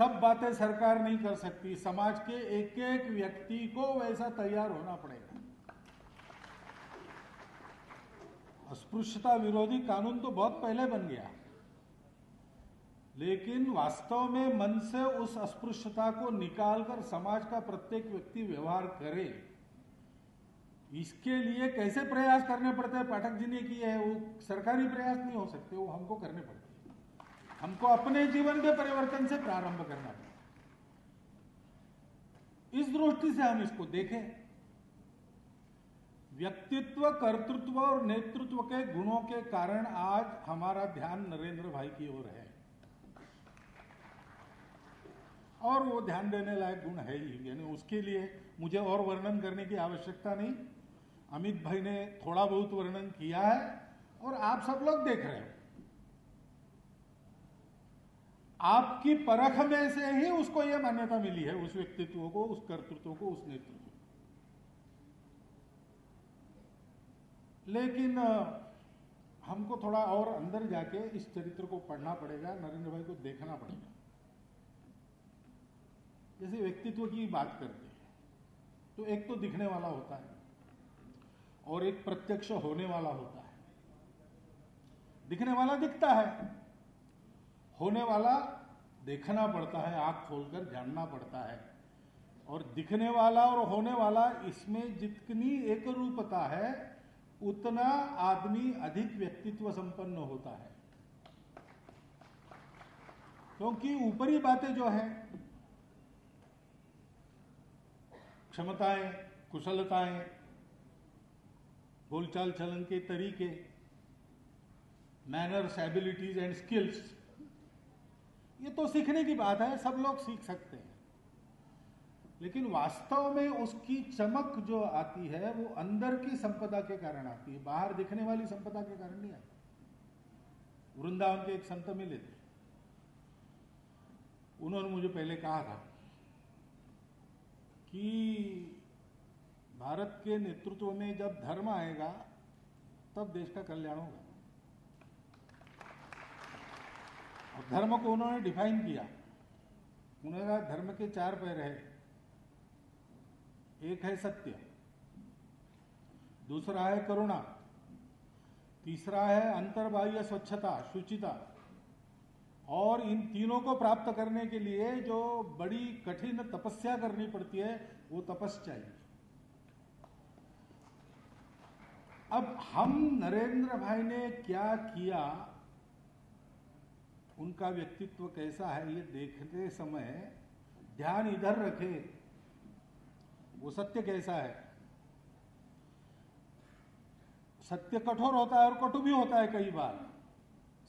सब बातें सरकार नहीं कर सकती, समाज के एक एक व्यक्ति को वैसा तैयार होना पड़ेगा। अस्पृश्यता विरोधी कानून तो बहुत पहले बन गया। लेकिन वास्तव में मन से उस अस्पृश्यता को निकालकर समाज का प्रत्येक व्यक्ति व्यवहार करे, इसके लिए कैसे प्रयास करने पड़ते हैं? पाठक जी ने किए हैं, वो सरकारी प्रयास नहीं हो सकते, वो हमको करने पड़ते हमको अपने जीवन के परिवर्तन से प्रारंभ करना पड़ेगा इस दृष्टि से हम इसको देखें। व्यक्तित्व, कर्तृत्व और नेतृत्व के गुणों के कारण आज हमारा ध्यान नरेंद्र भाई की ओर है। और वो ध्यान देने लायक गुण है ही, यानी उसके लिए मुझे और वर्णन करने की आवश्यकता नहीं। अमित भाई ने थोड़ा बहुत वर्णन किया है और आप सब लोग देख रहे हो। आपकी परख में से ही उसको यह मान्यता मिली है, उस व्यक्तित्व को, उस कर्तृत्व को, उस नेतृत्व को। लेकिन हमको थोड़ा और अंदर जाके इस चरित्र को पढ़ना पड़ेगा, नरेंद्र भाई को देखना पड़ेगा। जैसे व्यक्तित्व की बात करते हैं तो एक तो दिखने वाला होता है, और एक प्रत्यक्ष होने वाला होता है। दिखने वाला दिखता है होने वाला देखना पड़ता है, आँख खोलकर जानना पड़ता है। और दिखने वाला और होने वाला इसमें जितनी एक रूपता है, उतना आदमी अधिक व्यक्तित्व संपन्न होता है। क्योंकि ऊपरी बातें जो है, क्षमताएँ, कुशलताएँ, बोलचाल चलन के तरीके मैनर्स एबिलिटीज एंड स्किल्स ये तो सीखने की बात है, सब लोग सीख सकते हैं। लेकिन वास्तव में उसकी चमक जो आती है, वो अंदर की संपदा के कारण आती है, बाहर दिखने वाली संपदा के कारण नहीं आती। वृंदावन के एक संत मिले थे। उन्होंने मुझे पहले कहा था कि भारत के नेतृत्व में जब धर्म आएगा, तब देश का कल्याण होगा और धर्म को उन्होंने डिफाइन किया। उन्होंने कहा, धर्म के चार पैर है। एक है सत्य, दूसरा है करुणा, तीसरा है अंतर्बाह्य स्वच्छता, शुचिता और इन तीनों को प्राप्त करने के लिए जो बड़ी कठिन तपस्या करनी पड़ती है, वो तपस चाहिए। अब हम नरेंद्र भाई ने क्या किया उनका व्यक्तित्व कैसा है, ये देखते समय ध्यान इधर रखे। वो सत्य कैसा है? सत्य कठोर होता है और कटु भी होता है कई बार।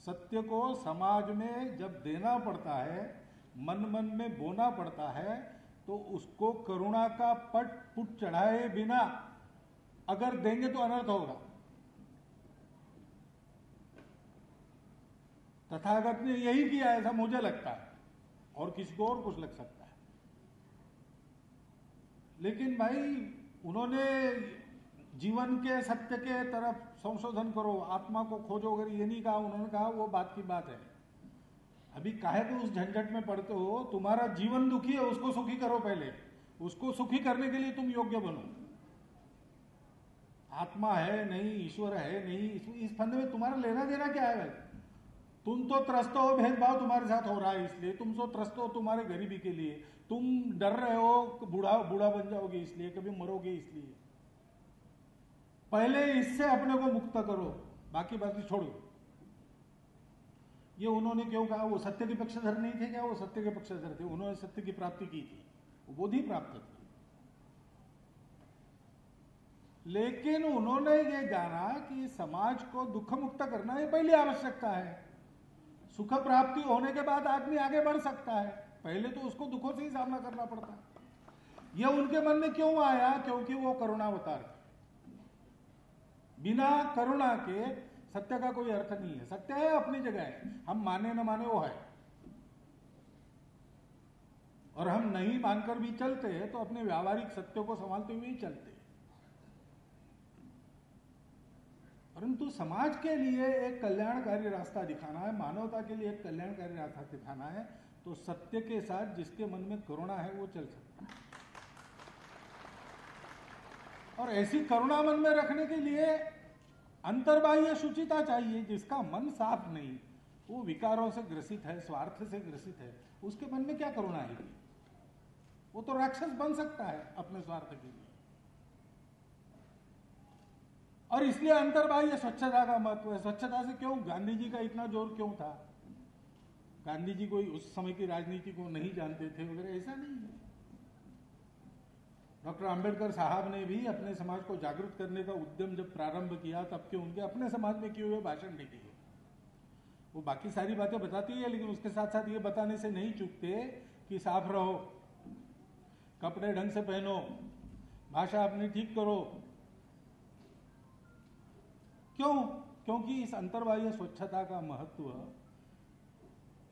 सत्य को समाज में जब देना पड़ता है, मन मन में बोना पड़ता है तो उसको करुणा का पट पुट चढ़ाए बिना अगर देंगे तो अनर्थ होगा। तथागत ने यही किया ऐसा मुझे लगता है। और किसी को और कुछ लग सकता है। लेकिन भाई, उन्होंने जीवन के, सत्य के तरफ़ संशोधन करो, आत्मा को खोजो, अगर ये नहीं कहा, उन्होंने कहा, वो बात की बात है। अभी काहे तो उस झंझट में पड़ते हो, तुम्हारा जीवन दुखी है, उसको सुखी करो पहले। उसको सुखी करने के लिए तुम योग्य बनो। आत्मा है नहीं, ईश्वर है नहीं, इस फंद में तुम्हारा लेना देना क्या है भाई? तुम तो त्रस्त हो, भेदभाव तुम्हारे साथ हो रहा है इसलिए। तुम तो त्रस्त हो तुम्हारे गरीबी के लिए। तुम डर रहे हो, बूढ़ा बूढ़ा बन जाओगे इसलिए, कभी मरोगे इसलिए। पहले इससे अपने को मुक्त करो बाकी बाकी छोड़ो। ये उन्होंने क्यों कहा? वो सत्य के पक्षधर नहीं थे क्या? वो सत्य के पक्षधर थे। उन्होंने सत्य की प्राप्ति की थी। वो बोधि प्राप्त थी। लेकिन उन्होंने ये जाना कि समाज को दुख मुक्त करना ये पहली आवश्यकता है। सुख प्राप्ति होने के बाद आदमी आगे बढ़ सकता है। पहले तो उसको दुखों से ही सामना करना पड़ता है। यह उनके मन में क्यों आया? क्योंकि वो करुणा करुणावतार बिना करुणा के सत्य का कोई अर्थ नहीं है। सत्य है, अपनी जगह है। हम माने न माने वो है। और हम नहीं मानकर भी चलते हैं तो अपने व्यावहारिक सत्य को संभालते हुए ही चलते परंतु समाज के लिए एक कल्याणकारी रास्ता दिखाना है, मानवता के लिए एक कल्याणकारी रास्ता दिखाना है तो सत्य के साथ जिसके मन में करुणा है, वो चल सकता है। और ऐसी करुणा मन में रखने के लिए अंतर्बाह्य शुचिता चाहिए, जिसका मन साफ़ नहीं, वो विकारों से ग्रसित है, स्वार्थ से ग्रसित है, उसके मन में क्या करुणा है? वो तो राक्षस बन सकता है अपने स्वार्थ के लिए। और इसलिए अंतर्बाह्य स्वच्छता का महत्व है। स्वच्छता से क्यों? गांधी जी का इतना ज़ोर क्यों था? गांधी जी कोई उस समय की राजनीति को नहीं जानते थे वगैरह, ऐसा नहीं है। डॉक्टर अंबेडकर साहब ने भी अपने समाज को जागरूक करने का उद्यम जब प्रारंभ किया, तब के उनके अपने समाज में किए हुए भाषण नहीं दिए वो बाकी सारी बातें बताती है, लेकिन उसके साथ साथ ये बताने से नहीं चूकते कि साफ़ रहो, कपड़े ढंग से पहनो, भाषा अपनी ठीक करो क्यों? क्योंकि इस अंतर्बाह्य स्वच्छता का महत्व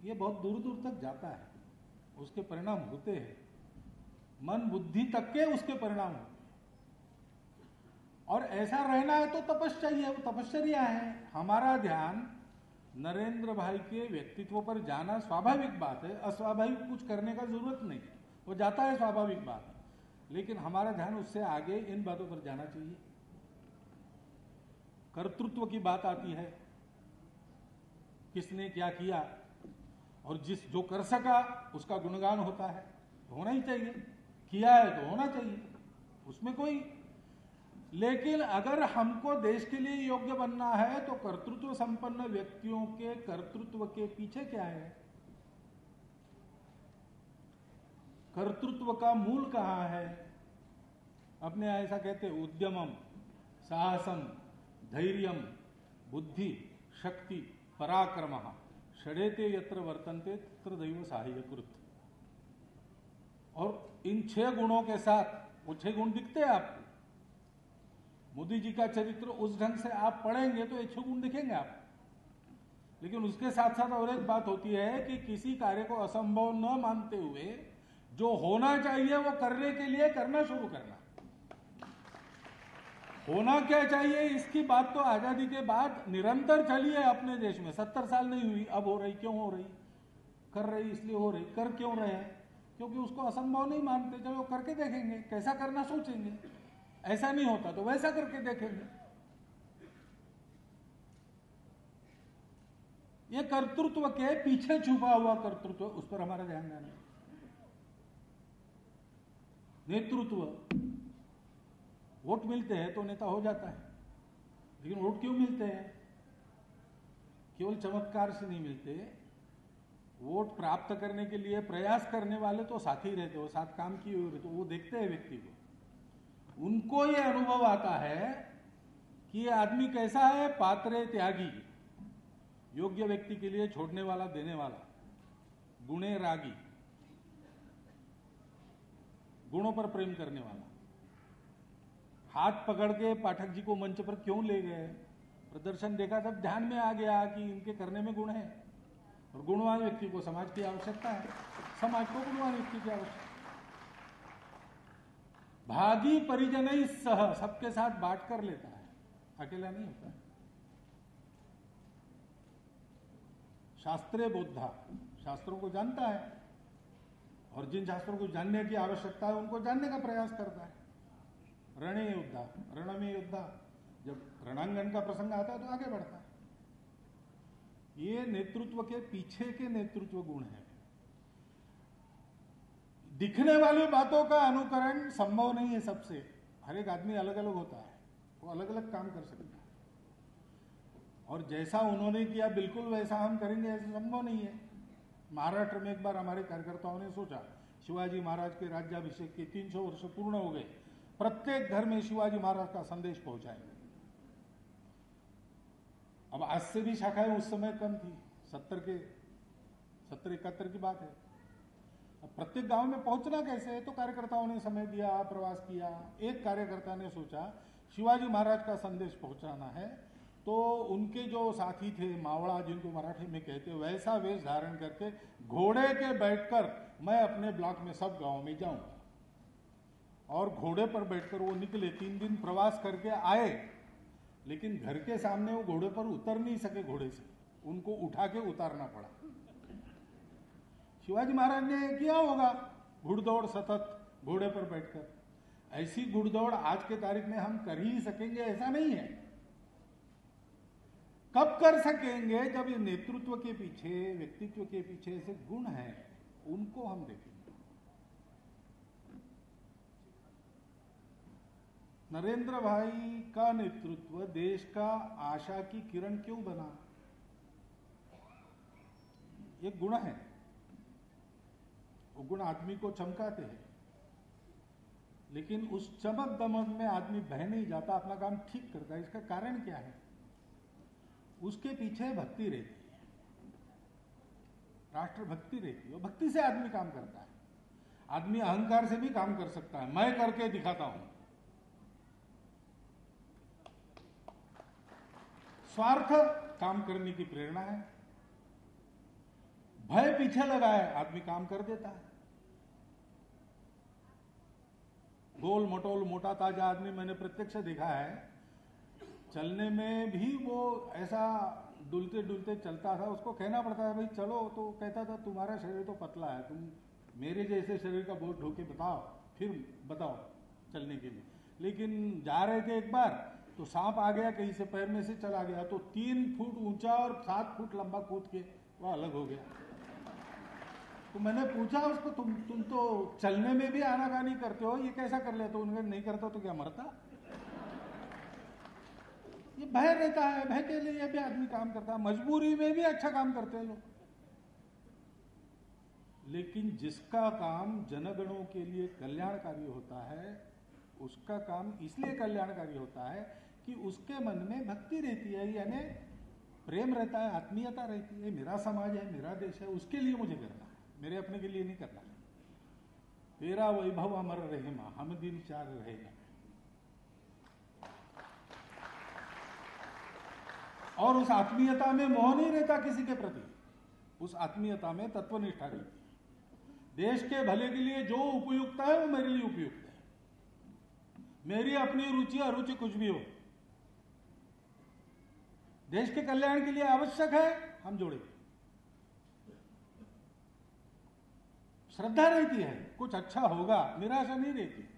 ये बहुत दूर दूर तक जाता है। उसके परिणाम होते हैं। मन बुद्धि तक के उसके परिणाम होते हैं। और ऐसा रहना है तो तपस्या तपश्चर्या है। हमारा ध्यान नरेंद्र भाई के व्यक्तित्व पर जाना स्वाभाविक बात है। अस्वाभाविक कुछ करने का ज़रूरत नहीं। वो जाता है, स्वाभाविक बात लेकिन हमारा ध्यान उससे आगे इन बातों पर जाना चाहिए। कर्तृत्व की बात आती है। किसने क्या किया? और जिस जो कर सका, उसका गुणगान होता है। होना ही चाहिए। किया है तो होना चाहिए। उसमें कोई लेकिन अगर हमको देश के लिए योग्य बनना है तो कर्तृत्व संपन्न व्यक्तियों के कर्तृत्व के पीछे क्या है? कर्तृत्व का मूल कहाँ है? अपने ऐसा कहते उद्यमम, साहसम। धैर्यम, बुद्धि, शक्ति, पराक्रम, षडेते यत्र वर्तनते तत्र दैव सहायकृत। और इन छह गुणों के साथ, वो छह गुण दिखते हैं आपको। मोदी जी का चरित्र उस ढंग से आप पढ़ेंगे तो ये छह गुण दिखेंगे आप लेकिन उसके साथ साथ और एक बात होती है कि किसी कार्य को असंभव न मानते हुए, जो होना चाहिए वो करने के लिए करना शुरू करना। होना क्या चाहिए? इसकी बात तो आज़ादी के बाद निरंतर चली है अपने देश में। सत्तर साल नहीं हुई, अब हो रही, क्यों हो रही? कर रही, इसलिए हो रही। कर क्यों रहे हैं? क्योंकि उसको असंभव नहीं मानते। चलो, करके देखेंगे। कैसा करना सोचेंगे। ऐसा नहीं होता तो वैसा करके देखेंगे। ये कर्तृत्व के पीछे छुपा हुआ कर्तृत्व, उस पर हमारा ध्यान देना। नेतृत्व। वोट मिलते हैं तो नेता हो जाता है। लेकिन वोट क्यों मिलते हैं? केवल चमत्कार से नहीं मिलते। वोट प्राप्त करने के लिए प्रयास करने वाले तो साथ ही रहते हो साथ काम किए हुए तो वो देखते हैं व्यक्ति को। उनको ये अनुभव आता है कि ये आदमी कैसा है, पात्र त्यागी, योग्य व्यक्ति के लिए छोड़ने वाला, देने वाला, गुणे रागी, गुणों पर प्रेम करने वाला। हाथ पकड़ के पाठक जी को मंच पर क्यों ले गए? प्रदर्शन देखा तब ध्यान में आ गया कि इनके करने में गुण है और गुणवान व्यक्ति को समाज की आवश्यकता है। समाज को गुणवान व्यक्ति की आवश्यकता भागी परिजन ही सह सबके साथ बांट कर लेता है। अकेला नहीं होता। शास्त्रे बोधा शास्त्रों को जानता है और जिन शास्त्रों को जानने की आवश्यकता है, उनको जानने का प्रयास करता है। रणे योद्धा रण में योद्धा। जब रणांगन का प्रसंग आता है तो आगे बढ़ता है। ये नेतृत्व के पीछे के नेतृत्व गुण है। दिखने वाली बातों का अनुकरण संभव नहीं है सबसे। हर एक आदमी अलग अलग होता है। वो अलग अलग काम कर सकता है। और जैसा उन्होंने किया, बिल्कुल वैसा हम करेंगे, ऐसा संभव नहीं है। महाराष्ट्र में एक बार हमारे कार्यकर्ताओं ने सोचा, शिवाजी महाराज के राज्याभिषेक के 300 वर्ष पूर्ण हो गए। प्रत्येक घर में शिवाजी महाराज का संदेश पहुंचाएँगे। अब आज से भी शाखाएँ उस समय कम थी, सत्तर के, सत्तर, इकहत्तर की बात है। अब प्रत्येक गाँव में पहुँचना कैसे है? तो कार्यकर्ताओं ने समय दिया, प्रवास किया। एक कार्यकर्ता ने सोचा, शिवाजी महाराज का संदेश पहुंचाना है। तो उनके जो साथी थे, मावड़ा, जिनको मराठी में कहते वैसा वेश धारण करके घोड़े के बैठकर मैं अपने ब्लॉक में सब गाँव में जाऊँगा। और घोड़े पर बैठकर वो निकले, तीन दिन प्रवास करके आए। लेकिन घर के सामने वो घोड़े पर उतर नहीं सके, घोड़े से। उनको उठा के उतारना पड़ा। शिवाजी महाराज ने किया होगा? घुड़दौड़ सतत, घोड़े पर बैठकर। ऐसी घुड़दौड़ आज के तारीख में हम कर ही सकेंगे, ऐसा नहीं है। कब कर सकेंगे? जब ये नेतृत्व के पीछे, व्यक्तित्व के पीछे ऐसे गुण हैं, उनको हम देखेंगे। नरेंद्र भाई का नेतृत्व देश का आशा की किरण क्यों बना? ये गुण है। वो गुण आदमी को चमकाते हैं। लेकिन उस चमक दमक में आदमी बह नहीं जाता, अपना काम ठीक करता है। इसका कारण क्या है? उसके पीछे भक्ति रहती है। राष्ट्र भक्ति रहती है। भक्ति से आदमी काम करता है। आदमी अहंकार से भी काम कर सकता है। मैं करके दिखाता हूँ। स्वार्थ काम करने की प्रेरणा है। भय पीछे लगा है आदमी काम कर देता है। गोल मटोल मोटा ताज़ा आदमी मैंने प्रत्यक्ष देखा है, चलने में भी वो ऐसा डुलते डुलते चलता था, उसको कहना पड़ता है भाई चलो तो कहता था, तुम्हारा शरीर तो पतला है, तुम मेरे जैसे शरीर का बोझ ढोके बताओ, फिर बताओ चलने के लिए। लेकिन जा रहे थे एक बार तो सांप आ गया, कहीं से पैर में से चला गया तो तीन फुट ऊँचा और सात फुट लंबा कूद के वो अलग हो गया। तो मैंने पूछा उसको, तुम तुम तो चलने में भी आनाकानी करते हो, ये कैसा कर लेते? तो उन्होंने नहीं करता तो क्या मरता? ये भय रहता है, भय के लिए भी आदमी काम करता है, मजबूरी में भी अच्छा काम करते हैं लोग। लेकिन जिसका काम जनगणों के लिए कल्याणकारी होता है, उसका काम इसलिए कल्याणकारी होता है कि उसके मन में भक्ति रहती है, यानी प्रेम रहता है, आत्मीयता रहती है, मेरा समाज है, मेरा देश है, उसके लिए मुझे करना है, मेरे अपने के लिए नहीं करना तेरा वैभव अमर रहे माँ हम दिन चार रहेगा और उस आत्मीयता में मोह नहीं रहता किसी के प्रति, उस आत्मीयता में तत्वनिष्ठा रहती। देश के भले के लिए जो उपयुक्त है, वो मेरे लिए उपयुक्त है। मेरी अपनी रुचि, अरुचि कुछ भी हो देश के कल्याण के लिए आवश्यक है, हम जोड़ेंगे। श्रद्धा रहती है, कुछ अच्छा होगा, निराशा नहीं रहती।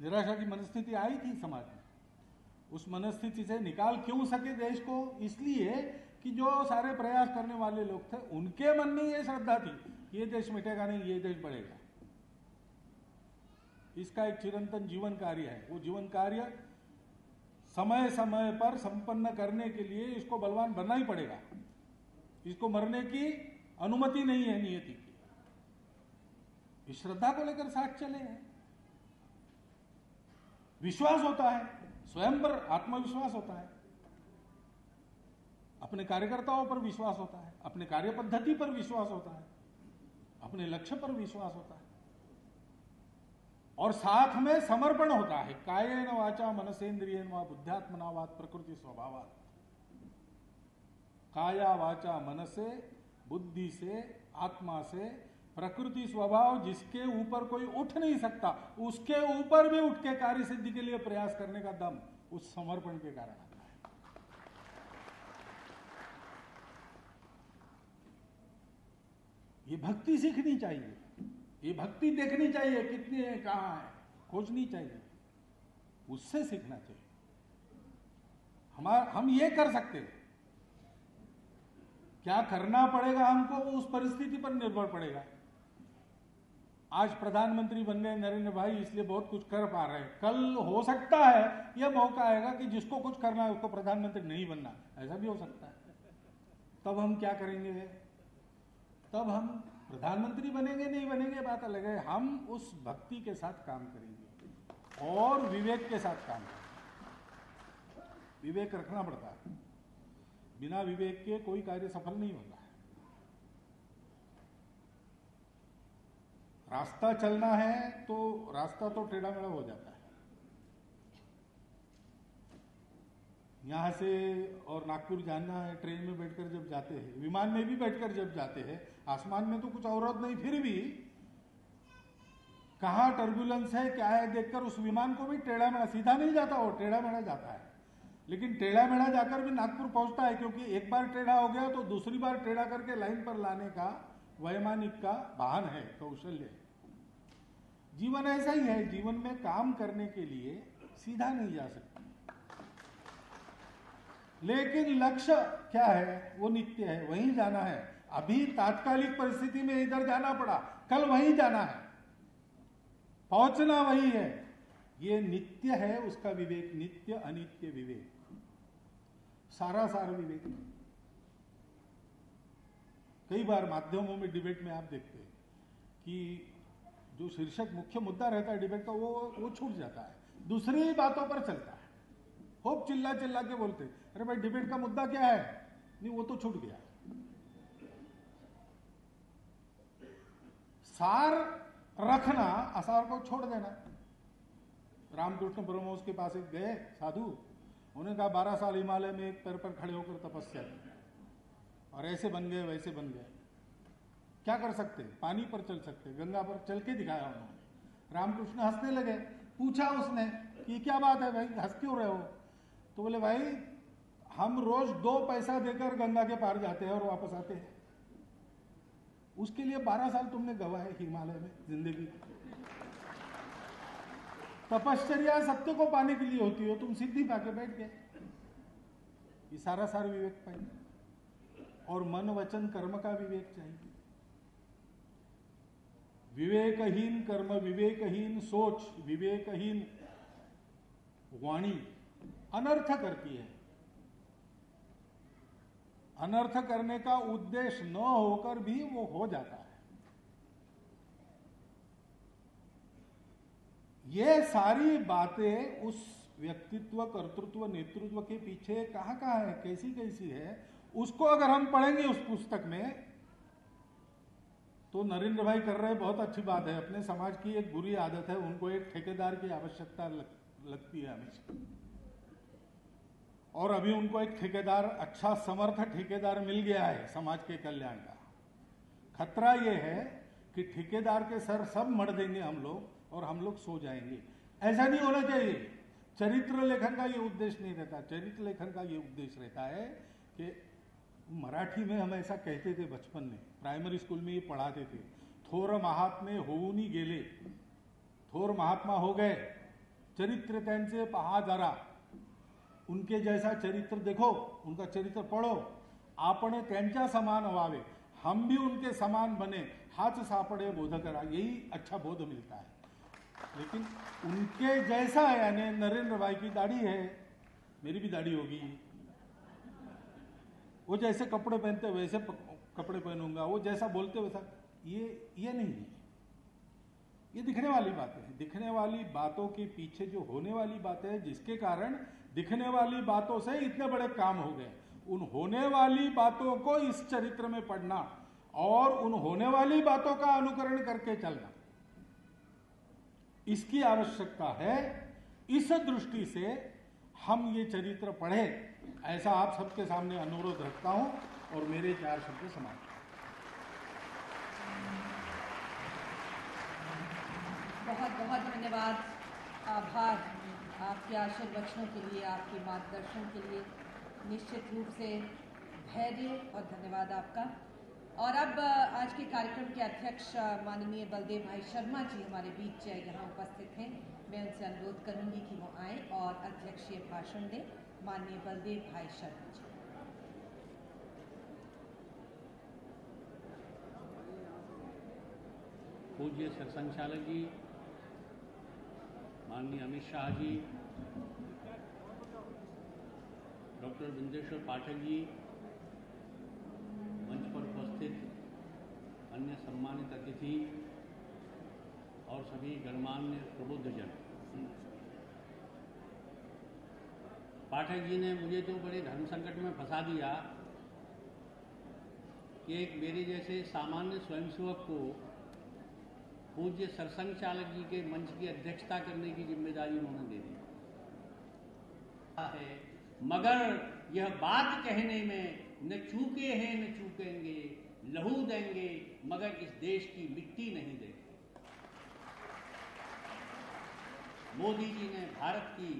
निराशा की मनस्थिति आई थी समाज में। उस मनस्थिति से निकाल क्यों सके देश को? इसलिए कि जो सारे प्रयास करने वाले लोग थे, उनके मन में ये श्रद्धा थी ये देश मिटेगा नहीं, ये देश बढ़ेगा। इसका एक चिरंतन जीवन कार्य है। वो जीवन कार्य समय समय पर संपन्न करने के लिए इसको बलवान बनना ही पड़ेगा। इसको मरने की अनुमति नहीं है नियति की। इस श्रद्धा को लेकर साथ चले हैं। विश्वास होता है, स्वयं पर आत्मविश्वास होता है। अपने कार्यकर्ताओं पर विश्वास होता है, अपने कार्य पद्धति पर विश्वास होता है, अपने लक्ष्य पर विश्वास होता है। और साथ में समर्पण होता है। कायेन वाचा मनसेंद्रिय व बुद्ध्यात्मनावाद प्रकृति स्वभावात। काया वाचा मन से बुद्धि से, आत्मा से, प्रकृति स्वभाव जिसके ऊपर कोई उठ नहीं सकता, उसके ऊपर भी उठ के कार्य सिद्धि के लिए प्रयास करने का दम उस समर्पण के कारण आता है। ये भक्ति सीखनी चाहिए। ये भक्ति देखनी चाहिए, कितनी है, कहाँ है? खोजनी चाहिए। उससे सीखना चाहिए। हमारा हम ये कर सकते हैं। क्या करना पड़ेगा हमको? वो उस परिस्थिति पर निर्भर पड़ेगा। आज प्रधानमंत्री बन गए नरेंद्र भाई इसलिए बहुत कुछ कर पा रहे हैं। कल हो सकता है यह मौका आएगा कि जिसको कुछ करना है, उसको प्रधानमंत्री नहीं बनना। ऐसा भी हो सकता है। तब हम क्या करेंगे? तब हम प्रधानमंत्री बनेंगे, नहीं बनेंगे बात अलग है। हम उस भक्ति के साथ काम करेंगे और विवेक के साथ काम करेंगे। विवेक रखना पड़ता है। बिना विवेक के कोई कार्य सफल नहीं होता है। रास्ता चलना है तो रास्ता तो टेढ़ा मेढ़ा हो जाता है। यहाँ से और नागपुर जाना है, ट्रेन में बैठकर जब जाते हैं, विमान में भी बैठकर जब जाते हैं, आसमान में तो कुछ अवरोध नहीं, फिर भी कहा टर्बुलेंस है, क्या है, देखकर उस विमान को भी टेढ़ा मेढ़ा, सीधा नहीं जाता वो टेढ़ा मेढ़ा जाता है। लेकिन टेढ़ा मेढ़ा जाकर भी नागपुर पहुँचता है, क्योंकि एक बार टेढ़ा हो गया तो दूसरी बार टेढ़ा करके लाइन पर लाने का, वैमानिक का वाहन है, कौशल्य जीवन ऐसा ही है, जीवन में काम करने के लिए सीधा नहीं जा सकता। लेकिन लक्ष्य क्या है? वो नित्य है वहीं जाना है। अभी तात्कालिक परिस्थिति में इधर जाना पड़ा कल वहीं जाना है। पहुँचना वही है। ये नित्य है उसका विवेक नित्य अनित्य विवेक। सारा सार विवेक। कई बार माध्यमों में डिबेट में आप देखते हैं कि जो शीर्षक मुख्य मुद्दा रहता है डिबेट का वो वो छूट जाता है। दूसरी बातों पर चलता है। खूब चिल्ला चिल्ला के बोलते हैं, अरे भाई डिबेट का मुद्दा क्या है? नहीं, वो तो छूट गया। सार रखना, असार को छोड़ देना। रामकृष्ण परमहंस के पास एक गए, साधु। उन्होंने कहा, बारह साल हिमालय में एक पैर पर खड़े होकर तपस्या की और ऐसे बन गए, वैसे बन गए। क्या कर सकते? पानी पर चल सकते, गंगा पर चल के दिखाया उन्होंने। रामकृष्ण हंसने लगे। पूछा उसने कि क्या बात है भाई, हंस क्यों रहे हो? तो बोले, भाई हम रोज दो पैसा देकर गंगा के पार जाते हैं और वापस आते हैं। उसके लिए बारह साल तुमने गवाए हिमालय में, ज़िंदगी। तपश्चर्या सत्य को पाने के लिए होती हो, तुम सिद्धि पाके बैठ गए। ये सारा सार विवेक पाइए। और मन, वचन, कर्म का विवेक चाहिए। विवेकहीन कर्म, विवेकहीन सोच, विवेकहीन वाणी अनर्थ करती है। अनर्थ करने का उद्देश्य न होकर भी वो हो जाता है। ये सारी बातें उस व्यक्तित्व कर्तृत्व नेतृत्व के पीछे कहाँ कहाँ है कैसी कैसी है उसको अगर हम पढ़ेंगे उस पुस्तक में तो नरेंद्र भाई कर रहे बहुत अच्छी बात है। अपने समाज की एक बुरी आदत है उनको एक ठेकेदार की आवश्यकता लग, लगती है हमेशा। और अभी उनको एक ठेकेदार अच्छा समर्थ ठेकेदार मिल गया है समाज के कल्याण का। खतरा यह है कि ठेकेदार के सर सब मर देंगे हम लोग और हम लोग सो जाएँगे। ऐसा नहीं होना चाहिए। चरित्र लेखन का ये उद्देश्य नहीं रहता। चरित्र लेखन का ये उद्देश्य रहता है कि मराठी में हम ऐसा कहते थे बचपन में, प्राइमरी स्कूल में ये पढ़ाते थे, थोर महात्मे होऊनी गेले, थोर महात्मा हो गए, चरित्र त्यांचे पहा जरा। उनके जैसा चरित्र देखो, उनका चरित्र पढ़ो। आपण त्यांच्या समान व्हावे, हम भी उनके समान बने हाथ सापड़े बोध करा, यही अच्छा बोध मिलता है। लेकिन उनके जैसा यानी नरेंद्र भाई की दाढ़ी है, मेरी भी दाढ़ी होगी। वो जैसे कपड़े पहनते, वैसे कपड़े पहनूँगा, वो जैसा बोलते, वैसा, ये ये नहीं है। ये दिखने वाली बातें हैं। दिखने वाली बातों के पीछे जो होने वाली बातें हैं, जिसके कारण दिखने वाली बातों से इतने बड़े काम हो गए। उन होने वाली बातों को इस चरित्र में पढ़ना और उन होने वाली बातों का अनुकरण करके चलना। इसकी आवश्यकता है, इस दृष्टि से हम ये चरित्र पढ़े। ऐसा आप सबके सामने अनुरोध रखता हूँ और मेरे चार शब्द समाप्त बहुत बहुत धन्यवाद। आभार। आपके आशीर्वचनों के लिए, आपके मार्गदर्शन के लिए निश्चित रूप से धैर्य और धन्यवाद आपका। और अब आज के कार्यक्रम के अध्यक्ष माननीय बलदेव भाई शर्मा जी हमारे बीच यहाँ उपस्थित हैं। मैं उनसे अनुरोध करूँगी कि वो आए और अध्यक्षीय भाषण दें, माननीय बलदेव भाई शर्मा जी। पूज्य सरसंघ चालक जी माननीय अमित शाह जी, डॉक्टर बिंदेश्वर पाठक जी, मंच पर उपस्थित अन्य सम्मानित अतिथि और सभी गणमान्य प्रबुद्धजन। पाठक जी ने मुझे तो बड़े धर्म संकट में फंसा दिया कि एक मेरे जैसे सामान्य स्वयंसेवक को पूज्य सरसंघ चालक जी के मंच की अध्यक्षता करने की ज़िम्मेदारी उन्होंने दे दी। है मगर यह बात कहने में न चूके हैं, न चूकेंगे, लहू देंगे, मगर इस देश की मिट्टी नहीं देंगे। मोदी जी ने भारत की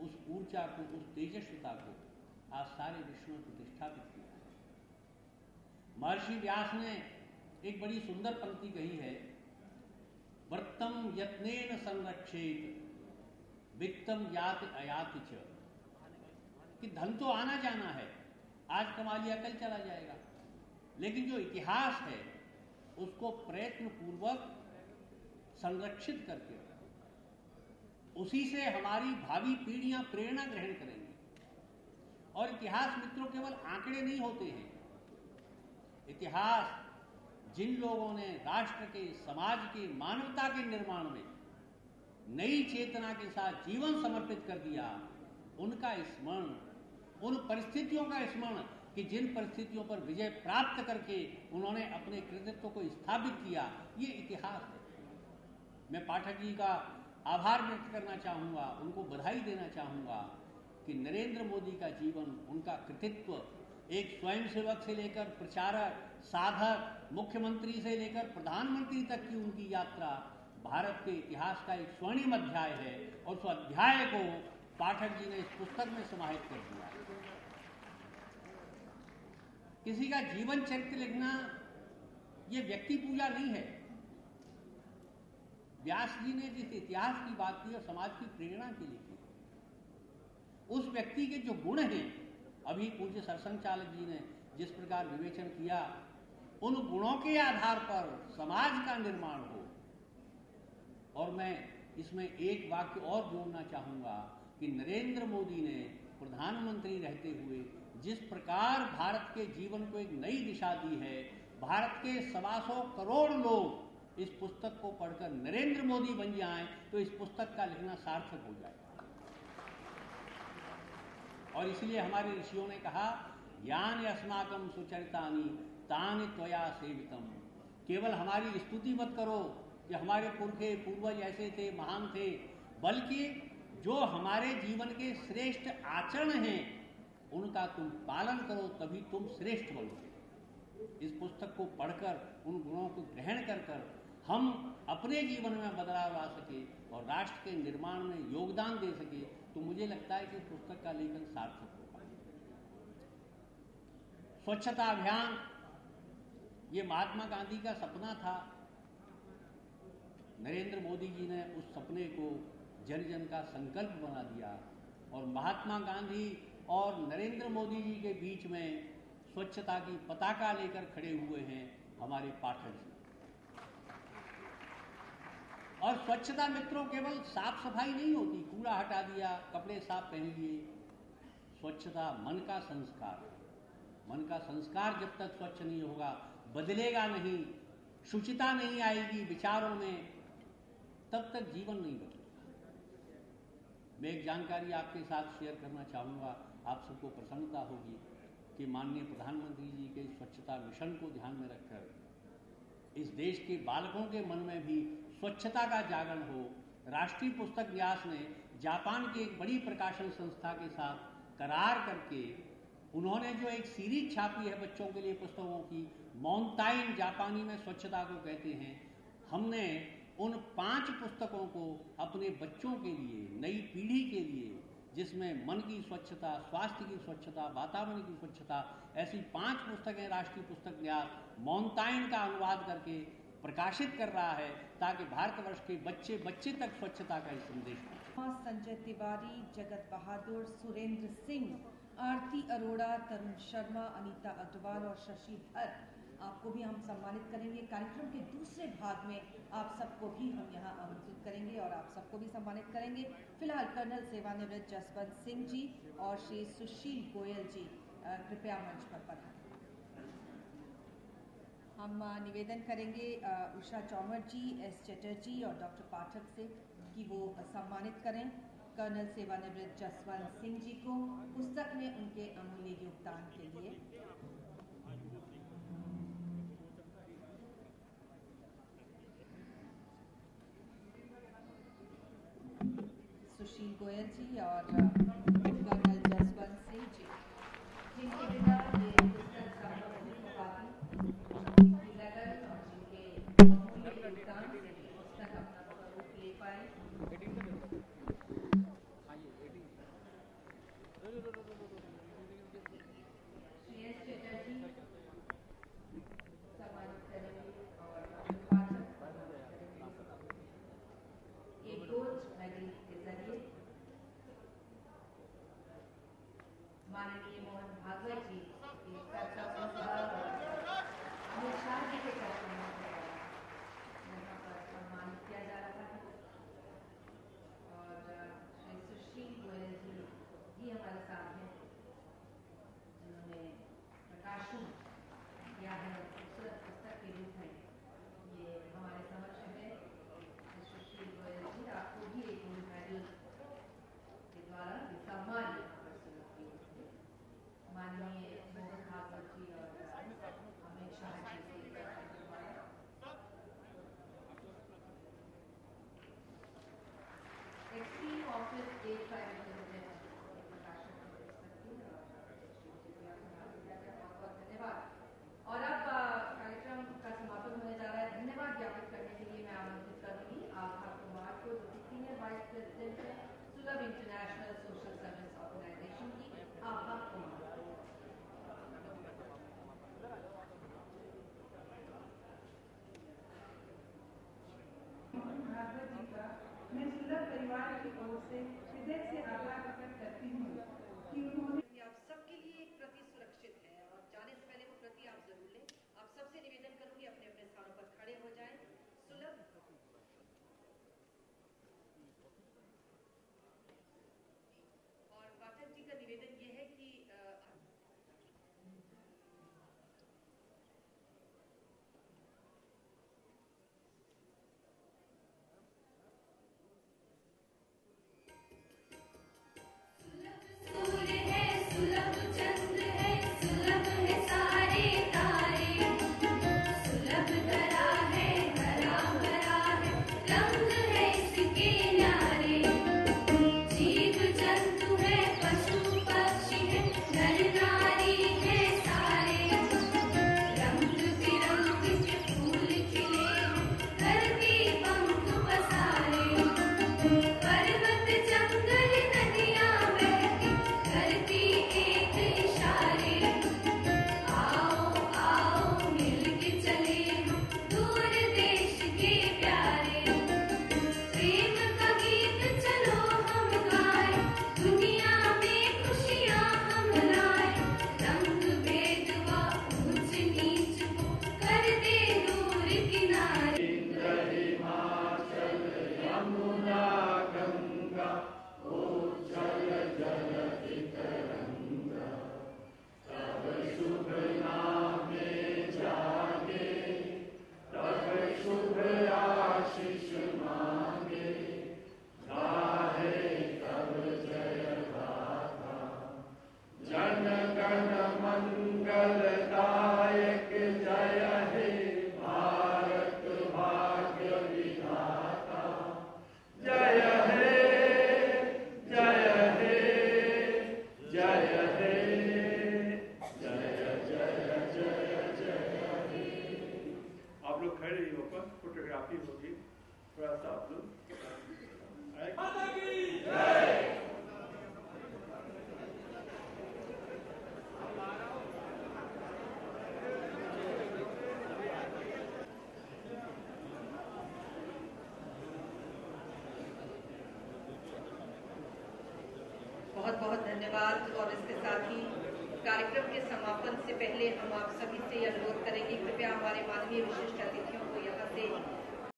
उस ऊर्जा को, उस तेजस्विता को आज सारे विश्व में प्रतिष्ठापित किया है। महर्षि व्यास ने एक बड़ी सुंदर पंक्ति कही है वृत्तम यत्नेन संरक्षित। वित्तम यात अयात च। कि धन तो आना जाना है, आज कमा लिया, कल चला जाएगा। लेकिन जो इतिहास है, उसको प्रयत्न पूर्वक संरक्षित करके, उसी से हमारी भावी पीढ़ियाँ प्रेरणा ग्रहण करेंगी। और इतिहास मित्रों केवल आंकड़े नहीं होते हैं। इतिहास जिन लोगों ने राष्ट्र के, समाज के, मानवता के निर्माण में नई चेतना के साथ जीवन समर्पित कर दिया, उनका स्मरण, उन परिस्थितियों का स्मरण कि जिन परिस्थितियों पर विजय प्राप्त करके उन्होंने अपने कृतित्व को स्थापित किया, ये इतिहास है। मैं पाठक जी का आभार व्यक्त करना चाहूँगा, उनको बधाई देना चाहूँगा कि नरेंद्र मोदी का जीवन, उनका कृतित्व एक स्वयंसेवक से लेकर प्रचारक साधक मुख्यमंत्री से लेकर प्रधानमंत्री तक की उनकी यात्रा भारत के इतिहास का एक स्वर्णिम अध्याय है और उस अध्याय को पाठक जी ने इस पुस्तक में समाहित कर दिया किसी का जीवन चरित्र लिखना यह व्यक्ति पूजा नहीं है। व्यास जी ने जिस इतिहास की बात की और समाज की प्रेरणा के लिए की, उस व्यक्ति के जो गुण हैं, अभी पूज्य सरसंघ चालक जी ने जिस प्रकार विवेचन किया उन गुणों के आधार पर समाज का निर्माण हो। और मैं इसमें एक वाक्य और जोड़ना चाहूँगा कि नरेंद्र मोदी ने प्रधानमंत्री रहते हुए जिस प्रकार भारत के जीवन को एक नई दिशा दी है, भारत के सवा सौ करोड़ लोग इस पुस्तक को पढ़कर नरेंद्र मोदी बन जाएँ तो इस पुस्तक का लिखना सार्थक हो जाएगा। और इसलिए हमारे ऋषियों ने कहा, ज्ञान अस्माकम सुचरितानी तान त्वया सेवितम। केवल हमारी स्तुति मत करो कि हमारे पुरखे, पूर्वज ऐसे थे, महान थे, बल्कि जो हमारे जीवन के श्रेष्ठ आचरण हैं, उनका तुम पालन करो, तभी तुम श्रेष्ठ बनोगे। इस पुस्तक को पढ़कर, उन गुणों को ग्रहण कर कर हम अपने जीवन में बदलाव ला सके और राष्ट्र के निर्माण में योगदान दे सके तो मुझे लगता है कि पुस्तक का लेखन सार्थक होगा स्वच्छता अभियान ये महात्मा गांधी का सपना था। नरेंद्र मोदी जी ने उस सपने को जन जन का संकल्प बना दिया और महात्मा गांधी और नरेंद्र मोदी जी के बीच में स्वच्छता की पताका लेकर खड़े हुए हैं हमारे पाठक जी। और स्वच्छता मित्रों, केवल साफ़ सफ़ाई नहीं होती, कूड़ा हटा दिया, कपड़े साफ़ पहन लिए। स्वच्छता मन का संस्कार मन का संस्कार जब तक स्वच्छ नहीं होगा बदलेगा नहीं, शुचिता नहीं आएगी विचारों में, तब तक जीवन नहीं बदलेगा। मैं एक जानकारी आपके साथ शेयर करना चाहूँगा। आप सबको प्रसन्नता होगी कि माननीय प्रधानमंत्री जी के स्वच्छता मिशन को ध्यान में रखकर, इस देश के बालकों के मन में भी स्वच्छता का जागरण हो। राष्ट्रीय पुस्तक व्यास ने जापान की एक बड़ी प्रकाशन संस्था के साथ करार करके, उन्होंने जो एक सीरीज़ छापी है बच्चों के लिए पुस्तकों की माउंटाइन जापानी में स्वच्छता को कहते हैं, हमने उन पाँच पुस्तकों को अपने बच्चों के लिए, नई पीढ़ी के लिए, जिसमें मन की स्वच्छता, स्वास्थ्य की स्वच्छता, वातावरण की स्वच्छता, ऐसी पाँच पुस्तकें, राष्ट्रीय पुस्तक न्यास माउंटाइन का अनुवाद करके प्रकाशित कर रहा है, ताकि भारतवर्ष के बच्चे बच्चे तक स्वच्छता का संदेश संजय तिवारी, जगत बहादुर, सुरेंद्र सिंह, आरती अरोड़ा, तरुण शर्मा, अनीता अग्रवाल और शशि भट्ट आपको भी हम सम्मानित करेंगे। कार्यक्रम के दूसरे भाग में आप सबको भी हम यहाँ आमंत्रित करेंगे और आप सबको भी सम्मानित करेंगे। फ़िलहाल कर्नल सेवानिवृत्त जसवंत सिंह जी और श्री सुशील गोयल जी कृपया मंच पर पधारें। हम निवेदन करेंगे उषा चौमर जी, एस चटर्जी और डॉक्टर पाठक से कि वो सम्मानित करें। कर्नल सेवानिवृत्त जसवंत सिंह जी को पुस्तक में उनके अमूल्य योगदान के लिए। सुशील गोयल जी और Thank you. धन्यवाद और इसके साथ ही कार्यक्रम के समापन से पहले हम आप सभी से यह अनुरोध